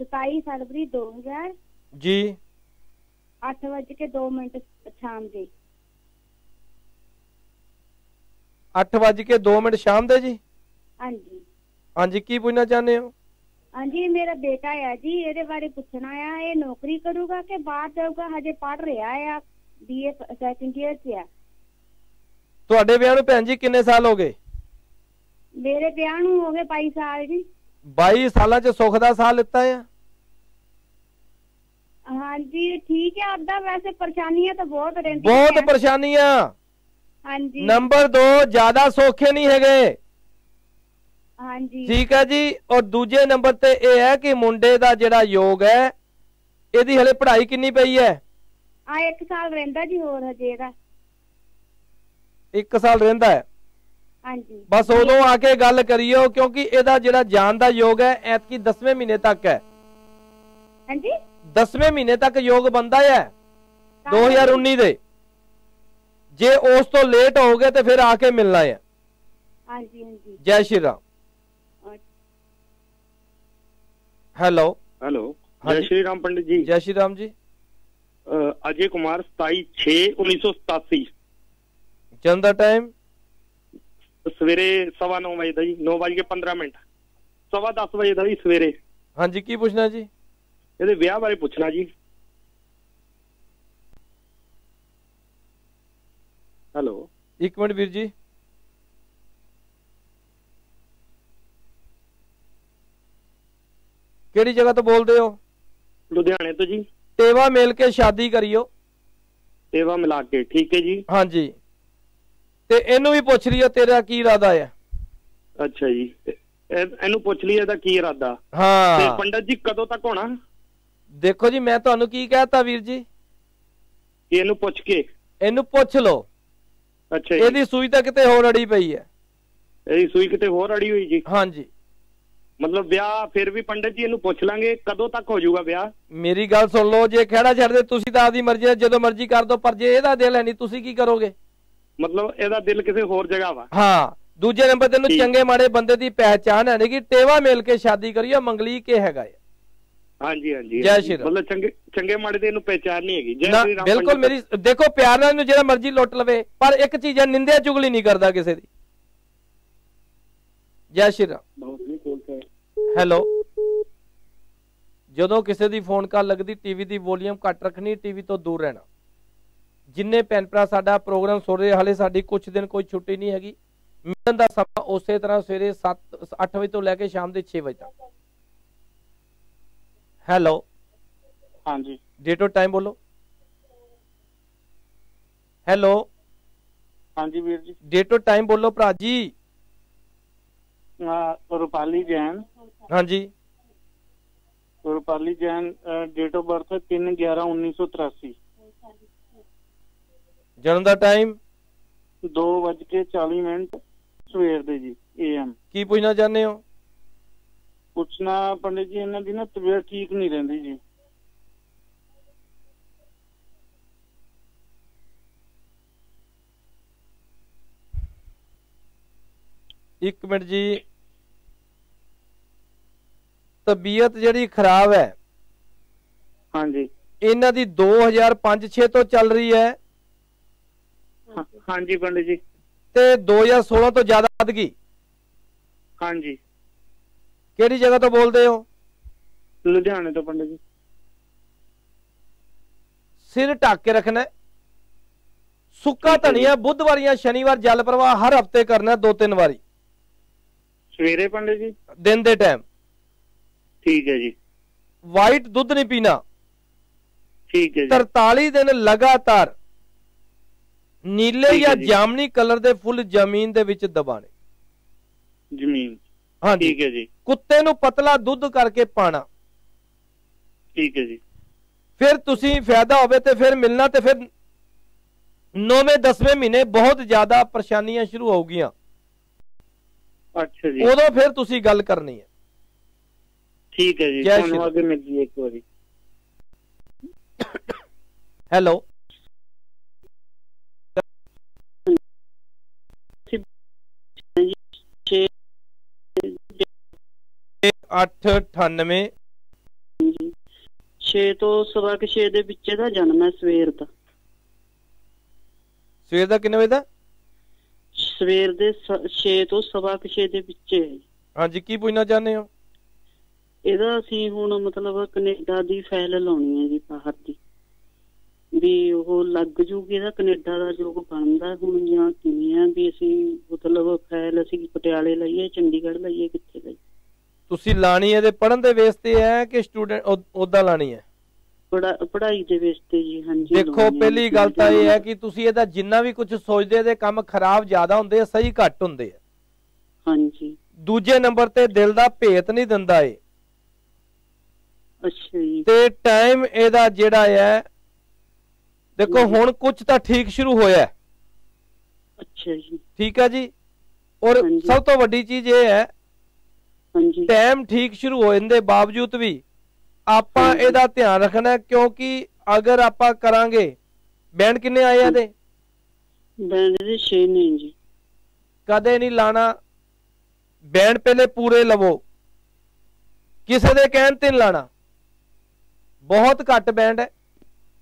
27 ਫਰਵਰੀ 2000 ਜੀ। 8 ਵਜੇ ਕੇ 2 ਮਿੰਟ ਸ਼ਾਮ ਦੇ। 8 ਵਜ ਕੇ 2 ਮਿੰਟ ਸ਼ਾਮ ਦੇ ਜੀ। ਹਾਂਜੀ। ਹਾਂਜੀ ਕੀ ਪੁੱਛਣਾ ਚਾਹੁੰਦੇ ਹੋ? ਹਾਂਜੀ ਮੇਰਾ ਬੇਟਾ ਆ ਜੀ ਇਹਦੇ ਬਾਰੇ ਪੁੱਛਣਾ ਆ ਇਹ ਨੌਕਰੀ ਕਰੂਗਾ ਕਿ ਬਾਹਰ ਜਾਊਗਾ? ਹਜੇ ਪੜ ਰਿਹਾ ਆ ਬੀਏ ਸੈਕੰਡ ਇਅਰ 'ਚ ਆ। ਤੁਹਾਡੇ ਵਿਆਹ ਨੂੰ ਭੈਣ ਜੀ ਕਿੰਨੇ ਸਾਲ ਹੋ ਗਏ? ਮੇਰੇ ਵਿਆਹ ਨੂੰ ਹੋ ਗਏ 22 ਸਾਲ ਜੀ। 22 ਸਾਲਾਂ ਚ ਸੁੱਖ ਦਾ ਸਾਹ ਲਿੱਤਾ ਆ? ਹਾਂਜੀ ਠੀਕ ਹੈ ਆਦਾ ਵੈਸੇ ਪਰੇਸ਼ਾਨੀਆਂ ਤਾਂ ਬਹੁਤ ਰਹਿੰਦੀਆਂ ਬਹੁਤ। ਪਰੇਸ਼ਾਨੀਆਂ। ਹਾਂਜੀ। ਨੰਬਰ 2 ਜ਼ਿਆਦਾ ਸੌਖੇ ਨਹੀਂ ਹੈਗੇ। ਹਾਂਜੀ। ਠੀਕ ਹੈ ਜੀ ਔਰ ਦੂਜੇ ਨੰਬਰ ਤੇ ਇਹ ਹੈ ਕਿ ਮੁੰਡੇ ਦਾ ਜਿਹੜਾ ਯੋਗ ਹੈ ਇਹਦੀ ਹਲੇ ਪੜ੍ਹਾਈ ਕਿੰਨੀ ਪਈ ਹੈ? ਆ ਇੱਕ ਸਾਲ ਰਹਿੰਦਾ ਜੀ ਹੋਰ ਹਜੇ ਇਹਦਾ। 1 ਸਾਲ ਰਹਿੰਦਾ ਹੈ। ਹਾਂਜੀ। ਬਸ ਉਦੋਂ ਆ ਕੇ ਗੱਲ ਕਰਿਓ ਕਿਉਂਕਿ ਇਹਦਾ ਜਿਹੜਾ ਜਾਣ ਦਾ ਯੋਗ ਹੈ ਐਤਕੀ 10ਵੇਂ ਮਹੀਨੇ ਤੱਕ ਹੈ। ਹਾਂਜੀ? 10ਵੇਂ ਮਹੀਨੇ ਤੱਕ ਯੋਗ ਬੰਦਾ ਹੈ 2019 ਦੇ ਜੇ ਉਸ ਤੋਂ ਲੇਟ ਹੋਗੇ ਤੇ ਫਿਰ ਆ ਕੇ ਮਿਲਣਾ ਹੈ। ਹਾਂਜੀ ਹਾਂਜੀ। ਜੈ ਸ਼੍ਰੀ ਰਾਮ। ਹੈਲੋ। ਹੈਲੋ। ਜੈ। ਸ਼੍ਰੀ ਰਾਮ ਪੰਡਿਤ ਜੀ। ਜੈ ਸ਼੍ਰੀ ਰਾਮ ਜੀ। ਅਜੇ ਕੁਮਾਰ 27 6 1987 ਜਨਮ ਦਾ ਟਾਈਮ ਸਵੇਰੇ 9:30 ਵਜੇ ਦਾ ਜੀ 9 ਵਜੇ ਕੇ 15 ਮਿੰਟ। ਸਵਾ 10 ਵਜੇ ਦਾ ਜੀ ਸਵੇਰੇ। ਹਾਂਜੀ ਕੀ ਪੁੱਛਣਾ ਜੀ? ਇਹਦੇ ਵਿਆਹ ਬਾਰੇ ਪੁੱਛਣਾ ਜੀ। ਹੈਲੋ। ਇੱਕ ਮਿੰਟ ਵੀਰ ਜੀ। ਕਿਹੜੀ ਜਗ੍ਹਾ ਤੋਂ ਬੋਲਦੇ ਹੋ? ਲੁਧਿਆਣੇ ਤੋਂ ਜੀ। ਟੇਵਾ ਮਿਲ ਕੇ ਸ਼ਾਦੀ ਕਰਿਓ। ਸੇਵਾ ਮਿਲਾ ਕੇ ਠੀਕ ਹੈ ਜੀ। ਹਾਂਜੀ। ਤੇ ਇਹਨੂੰ ਵੀ ਪੁੱਛ ਲਿਓ ਤੇਰਾ ਕੀ ਇਰਾਦਾ ਹੈ ਅੱਛਾ ਜੀ। ਇਹ- ਇਹਨੂੰ ਪੁੱਛ ਲਈ ਇਹਦਾ ਕੀ ਇਰਾਦਾ? ਤੇ ਹਾਂ ਪੰਡਤ ਜੀ ਕਦੋਂ ਤੱਕ ਹੋਣਾ? ਦੇਖੋ ਜੀ ਮੈਂ ਤੁਹਾਨੂੰ ਕੀ ਕਹਿਤਾ ਵੀਰ ਜੀ? ਇਹਨੂੰ ਪੁੱਛ ਕੇ। ਇਹਨੂੰ ਪੁੱਛ ਲਓ। ਅੱਛਾ ਜੀ। ਇਹਦੀ ਸੂਈ ਤਾਂ ਕਿਤੇ ਹੋਰ ਅੜੀ ਪਈ ਹੈ। ਇਹਦੀ ਸੂਈ ਕਿਤੇ ਹੋਰ ਅੜੀ ਹੋਈ ਜੀ। ਹਾਂਜੀ। ਮਤਲਬ ਵਿਆਹ ਫਿਰ ਵੀ ਪੰਡਤ ਜੀ ਇਹਨੂੰ ਪੁੱਛ ਲਾਂਗੇ ਕਦੋਂ ਤੱਕ ਹੋ ਜਾਊਗਾ ਵਿਆਹ ਮੇਰੀ ਗੱਲ ਸੁਣ ਲਓ ਜੇ ਖਹਿੜਾ ਛੱਡਦੇ ਤੁਸੀਂ ਤਾਂ ਆਪਦੀ ਮਰਜ਼ੀ ਜਦੋਂ ਮਰਜ਼ੀ ਕਰ ਦਿਓ ਪਰ ਜੇ ਇਹਦਾ ਦਿਲ ਹੈ ਨਹੀਂ ਤੁਸੀਂ ਕੀ ਕਰੋਗੇ ਮਤਲਬ ਇਹਦਾ ਦਿਲ ਕਿਸੇ ਹੋਰ ਜਗ੍ਹਾ ਵਾ ਹਾਂ ਦੂਜੇ ਨੰਬਰ ਤੇ ਠੀਕ। ਚੰਗੇ ਮਾੜੇ ਬੰਦੇ ਦੀ ਪਹਿਚਾਨ ਹੈ ਨਹੀਂ ਕਿ ਟੇਵਾ ਮਿਲ ਕੇ ਸ਼ਾਦੀ ਕਰੀਓ ਮੰਗਲੀ ਕੇ ਹੈਗਾ ਹਾਂਜੀ ਹਾਂਜੀ ਜੈ। ਸ਼੍ਰੀ ਰਾਮ। ਮਤਲਬ ਚੰਗੇ ਚੰਗੇ ਮਾੜੇ ਦੀ ਇਹਨੂੰ ਪਹਿਚਾਨ ਨਹੀਂ ਹੈਗੀ ਜੈ ਨਾ ਸ਼੍ਰੀ ਰਾਮ ਬਿਲਕੁਲ। ਮੇਰੀ ਦੇਖੋ ਪਿਆਰ ਨਾਲ ਇਹਨੂੰ ਜਿਹੜਾ ਮਰਜ਼ੀ ਲੁੱਟ ਲਵੇ ਪਰ ਇੱਕ ਚੀਜ਼ ਹੈ ਨਿੰਦਿਆ ਚੁਗਲੀ ਨਹੀਂ ਕਰਦਾ ਕਿਸੇ ਦੀ ਜੈ ਸ਼੍ਰੀ ਰਾਮ ਹੈਲੋ ਜਦੋਂ ਕਿਸੇ ਦੀ ਫੋਨ ਕਾਲ ਲੱਗਦੀ ਟੀਵੀ ਦੀ ਵੋਲੀਅਮ ਘੱਟ ਰੱਖਣੀ ਟੀਵੀ ਤੋਂ ਦੂਰ ਰਹਿਣਾ। ਜਿੰਨੇ ਭੈਣ ਭਰਾ ਸਾਡਾ ਪ੍ਰੋਗਰਾਮ ਸੁਣ ਰਹੇ ਹਾਲੇ ਸਾਡੀ ਕੁਝ ਦਿਨ ਕੋਈ ਛੁੱਟੀ ਨਹੀਂ ਹੈਗੀ। ਮਿਲਣ ਦਾ ਸਮਾਂ ਉਸੇ ਤਰ੍ਹਾਂ ਸਵੇਰੇ 7 8 ਵਜੇ ਤੋਂ ਲੈ ਕੇ ਸ਼ਾਮ ਦੇ 6 ਵਜੇ ਤੱਕ। ਹੈਲੋ ਹਾਂਜੀ। ਡੇਟ ਔਰ ਟਾਈਮ ਬੋਲੋ। ਹੈਲੋ ਹਾਂਜੀ ਵੀਰ ਜੀ। ਡੇਟ ਔਰ ਟਾਈਮ ਬੋਲੋ ਭਰਾ ਜੀ। ਰੂਪਾਲੀ ਜੈਨ। ਹਾਂਜੀ। Rupali Jain date of birth 3 11 1983 ਜਨਮ ਦਾ ਟਾਈਮ 2:40 ਮਿੰਟ ਸਵੇਰ ਦੇ ਜੀ ਏਐਮ ਕੀ ਪੁੱਛਣਾ ਚਾਹੁੰਦੇ ਹੋ? ਪੁੱਛਣਾ ਪੰਡਿਤ ਜੀ ਇਹਨਾਂ ਦੀ ਨਾ ਤਬੀਅਤ ਠੀਕ ਨਹੀਂ ਰਹਿੰਦੀ ਜੀ। ਇੱਕ ਮਿੰਟ ਜੀ। ਤਬੀਅਤ ਜਿਹੜੀ ਖਰਾਬ ਹੈ। ਹਾਂਜੀ। ਇਹਨਾਂ ਦੀ 2005-6 ਤੋਂ ਚੱਲ ਰਹੀ ਹੈ। ਹਾਂਜੀ ਪੰਡਿਤ ਜੀ। ਤੇ 2016 ਤੋਂ ਜ਼ਿਆਦਾ ਵੱਧ ਗਈ। ਹਾਂਜੀ। ਕਿਹੜੀ ਜਗ੍ਹਾ ਤੋਂ ਬੋਲਦੇ ਹੋ? ਲੁਧਿਆਣੇ ਤੋਂ ਪੰਡਿਤ ਜੀ। ਸਿਰ ਢੱਕ ਕੇ ਰੱਖਣਾ। ਸੁੱਕਾ ਧਨੀਆ ਬੁੱਧਵਾਰ ਜਾਂ। ਸ਼ਨੀਵਾਰ ਜਲ ਪ੍ਰਵਾਹ ਹਰ ਹਫ਼ਤੇ ਕਰਨਾ ਦੋ ਤਿੰਨ ਵਾਰੀ। ਸਵੇਰੇ ਪੰਡਿਤ ਜੀ? ਦਿਨ ਦੇ ਟਾਈਮ ਠੀਕ ਹੈ ਜੀ। ਵਾਈਟ ਦੁੱਧ ਨਹੀਂ ਪੀਣਾ। ਠੀਕ ਹੈ ਜੀ। 43 ਦਿਨ ਲਗਾਤਾਰ ਨੀਲੇ ਹੈ ਜਾਂ। ਜਾਮਨੀ ਕਲਰ ਦੇ ਫੁੱਲ ਜ਼ਮੀਨ ਦੇ ਵਿੱਚ ਦਬਾਣੇ ਜ਼ਮੀਨ। ਹਾਂਜੀ। ਠੀਕ ਹੈ ਜੀ। ਕੁੱਤੇ ਨੂੰ ਪਤਲਾ ਦੁੱਧ ਕਰਕੇ ਪਾਣਾ। ਠੀਕ ਹੈ ਜੀ। ਫਿਰ ਤੁਸੀਂ ਫਾਇਦਾ ਹੋਵੇ ਤੇ ਫਿਰ ਮਿਲਣਾ ਤੇ ਫਿਰ 9ਵੇਂ 10ਵੇਂ ਮਹੀਨੇ ਬਹੁਤ ਜ਼ਿਆਦਾ ਪਰੇਸ਼ਾਨੀਆਂ ਸ਼ੁਰੂ ਹੋਊਗੀਆਂ। ਅੱਛਾ ਜੀ। ਉਦੋਂ ਫਿਰ ਤੁਸੀਂ ਗੱਲ ਕਰਨੀ ਹੈ। ਠੀਕ ਹੈ ਜੀ ਤੁਹਾਨੂੰ ਅੱਗੇ ਮਿਲ ਜੀ ਇੱਕ ਵਾਰੀ। ਹੈਲੋ। ਅੱਠ 98 6 ਤੋਂ ਸਵਾ ਕੁ ਛੇ ਦੇ ਵਿੱਚ ਇਹਦਾ ਜਨਮ ਹੈ ਸਵੇਰ ਦਾ। ਸਵੇਰ ਦਾ ਕਿੰਨੇ ਵਜੇ ਦਾ? ਸਵੇਰ ਦੇ 6 ਤੋਂ ਸਵਾ ਕੁ ਛੇ ਦੇ ਵਿੱਚ ਹੈ। ਹਾਂਜੀ ਕੀ ਪੁੱਛਣਾ ਚਾਹੁੰਦੇ ਹੋ? ਇਹਦਾ ਅਸੀਂ ਹੁਣ ਮਤਲਬ ਕੈਨੇਡਾ ਦੀ ਫਾਈਲ ਲਾਉਣੀ ਹੈ ਜੀ ਬਾਹਰ ਦੀ। ਵੀ ਉਹ ਲੱਗ ਜੂਗੀ ਇਹਦਾ ਕੈਨੇਡਾ ਦਾ ਜੋ ਬਣਦਾ ਹੁਣ ਜਾਂ ਕਿਵੇਂ ਆ ਵੀ ਅਸੀਂ ਮਤਲਬ ਫਾਈਲ ਅਸੀਂ ਪਟਿਆਲੇ ਲਈਏ ਚੰਡੀਗੜ੍ਹ ਲਈਏ ਕਿੱਥੇ ਲਈਏ। ਤੁਸੀਂ ਲਾਣੀ ਇਹਦੇ ਪੜਨ ਦੇ ਬੇਸ ਤੇ ਹੈ ਕਿ ਸਟੂਡੈਂਟ ਉਹਦਾ ਲਾਣੀ ਹੈ? ਪੜਾ- ਪੜ੍ਹਾਈ ਦੇ ਵਿੱਚ ਤੇ ਜੀ ਹਾਂਜੀ ਦੇਖੋ ਪਹਿਲੀ ਗੱਲ ਤਾਂ ਇਹ ਹੈ ਕਿ ਤੁਸੀਂ ਇਹਦਾ ਜਿੰਨਾ ਵੀ ਕੁਝ ਸੋਚਦੇ ਇਹਦੇ ਕੰਮ ਖਰਾਬ ਜ਼ਿਆਦਾ ਹੁੰਦੇ ਆ ਸਹੀ ਘੱਟ ਹੁੰਦੇ ਆ। ਹਾਂਜੀ। ਦੂਜੇ ਨੰਬਰ ਤੇ ਦਿਲ ਦਾ ਭੇਤ ਨਹੀਂ ਦਿੰਦਾ ਏ ਅੱਛਾ ਜੀ। ਤੇ ਟਾਈਮ ਇਹਦਾ ਜਿਹੜਾ ਹੈ ਦੇਖੋ ਹੁਣ ਕੁਝ ਤਾਂ ਠੀਕ ਸ਼ੁਰੂ ਹੋਇਆ ਅੱਛਾ ਜੀ। ਠੀਕ ਹੈ ਜੀ? ਔਰ। ਸਭ ਤੋਂ ਵੱਡੀ ਚੀਜ਼ ਇਹ ਹੈ ਹਾਂਜੀ। ਟਾਈਮ ਠੀਕ ਸ਼ੁਰੂ ਹੋਣ ਦੇ ਬਾਵਜੂਦ ਵੀ ਆਪਾਂ। ਇਹਦਾ ਧਿਆਨ ਰੱਖਣਾ ਕਿਉਂਕਿ ਅਗਰ ਆਪਾਂ ਕਰਾਂਗੇ ਬੈਂਡ ਕਿੰਨੇ ਆਏ ਆ ਦੇ ਬੈਂਡ ਦੇ 6 ਨੇ ਜੀ। ਕਦੇ ਨਹੀਂ ਲਾਣਾ। ਬੈਂਡ ਪਹਿਲੇ ਪੂਰੇ ਲਵੋ। ਕਿਸੇ ਦੇ ਕਹਿਣ ਤੇ ਨਹੀਂ ਲਾਣਾ। ਬਹੁਤ ਘੱਟ ਬੈਂਡ ਹੈ।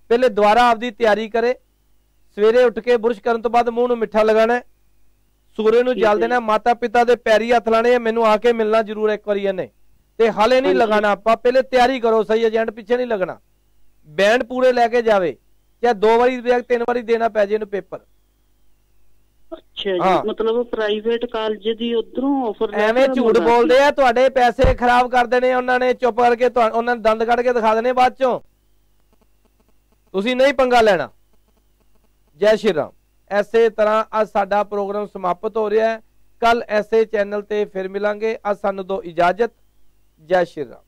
ਪਹਿਲੇ ਦੁਬਾਰਾ ਆਪਦੀ ਤਿਆਰੀ ਕਰੇ। ਸਵੇਰੇ ਉੱਠ ਕੇ ਬੁਰਸ਼ ਕਰਨ ਤੋਂ ਬਾਅਦ ਮੂੰਹ ਨੂੰ ਮਿੱਠਾ ਲਗਾਣਾ ਸੂਰਜ ਨੂੰ ਜਲ ਦੇਣਾ ਮਾਤਾ ਪਿਤਾ ਦੇ ਪੈਰੀ ਹੱਥ ਲਾਣੇ ਮੈਨੂੰ ਆ ਕੇ ਮਿਲਣਾ ਜ਼ਰੂਰ ਇੱਕ ਵਾਰੀ ਇਹਨੇ। ਤੇ ਹਾਲੇ ਨਹੀਂ। ਲਗਾਣਾ ਆਪਾਂ ਪਹਿਲੇ ਤਿਆਰੀ ਕਰੋ ਸਹੀ ਏਜੰਟ ਪਿੱਛੇ ਨਹੀਂ ਲੱਗਣਾ। ਬੈਂਡ ਪੂਰੇ ਲੈ ਕੇ ਜਾਵੇ ਚਾਹੇ ਦੋ ਵਾਰੀ ਜਾਂ ਤਿੰਨ ਵਾਰੀ ਦੇਣਾ ਪੈ ਜੇ ਇਹਨੂੰ ਪੇਪਰ। ਅੱਛਾ ਜੀ। ਮਤਲਬ ਪ੍ਰਾਈਵੇਟ ਕਾਲਜ ਦੀ ਉਧਰੋਂ ਆਫਰ ਐਵੇਂ ਝੂਠ ਬੋਲਦੇ ਆ ਤੁਹਾਡੇ ਪੈਸੇ ਖਰਾਬ ਕਰ ਦੇਣੇ ਉਹਨਾਂ ਨੇ ਚੁੱਪ ਕਰਕੇ ਉਹਨਾਂ ਨੇ ਦੰਦ ਕੱਢ ਕੇ ਦਿਖਾ ਦੇਣੇ ਬਾਅਦ ਚੋਂ। ਤੁਸੀਂ ਨਹੀਂ ਪੰਗਾ ਲੈਣਾ। ਜੈ ਸ਼੍ਰੀ ਰਾਮ। ਐਸੇ ਤਰ੍ਹਾਂ ਅੱਜ ਸਾਡਾ ਪ੍ਰੋਗਰਾਮ ਸਮਾਪਤ ਹੋ ਰਿਹਾ ਹੈ। ਕੱਲ ਐਸੇ ਚੈਨਲ ਤੇ ਫਿਰ ਮਿਲਾਂਗੇ। ਅੱਜ ਸਾਨੂੰ ਦੋ ਇਜਾਜ਼ਤ। ਜੈ ਸ਼੍ਰੀ ਰਾਮ।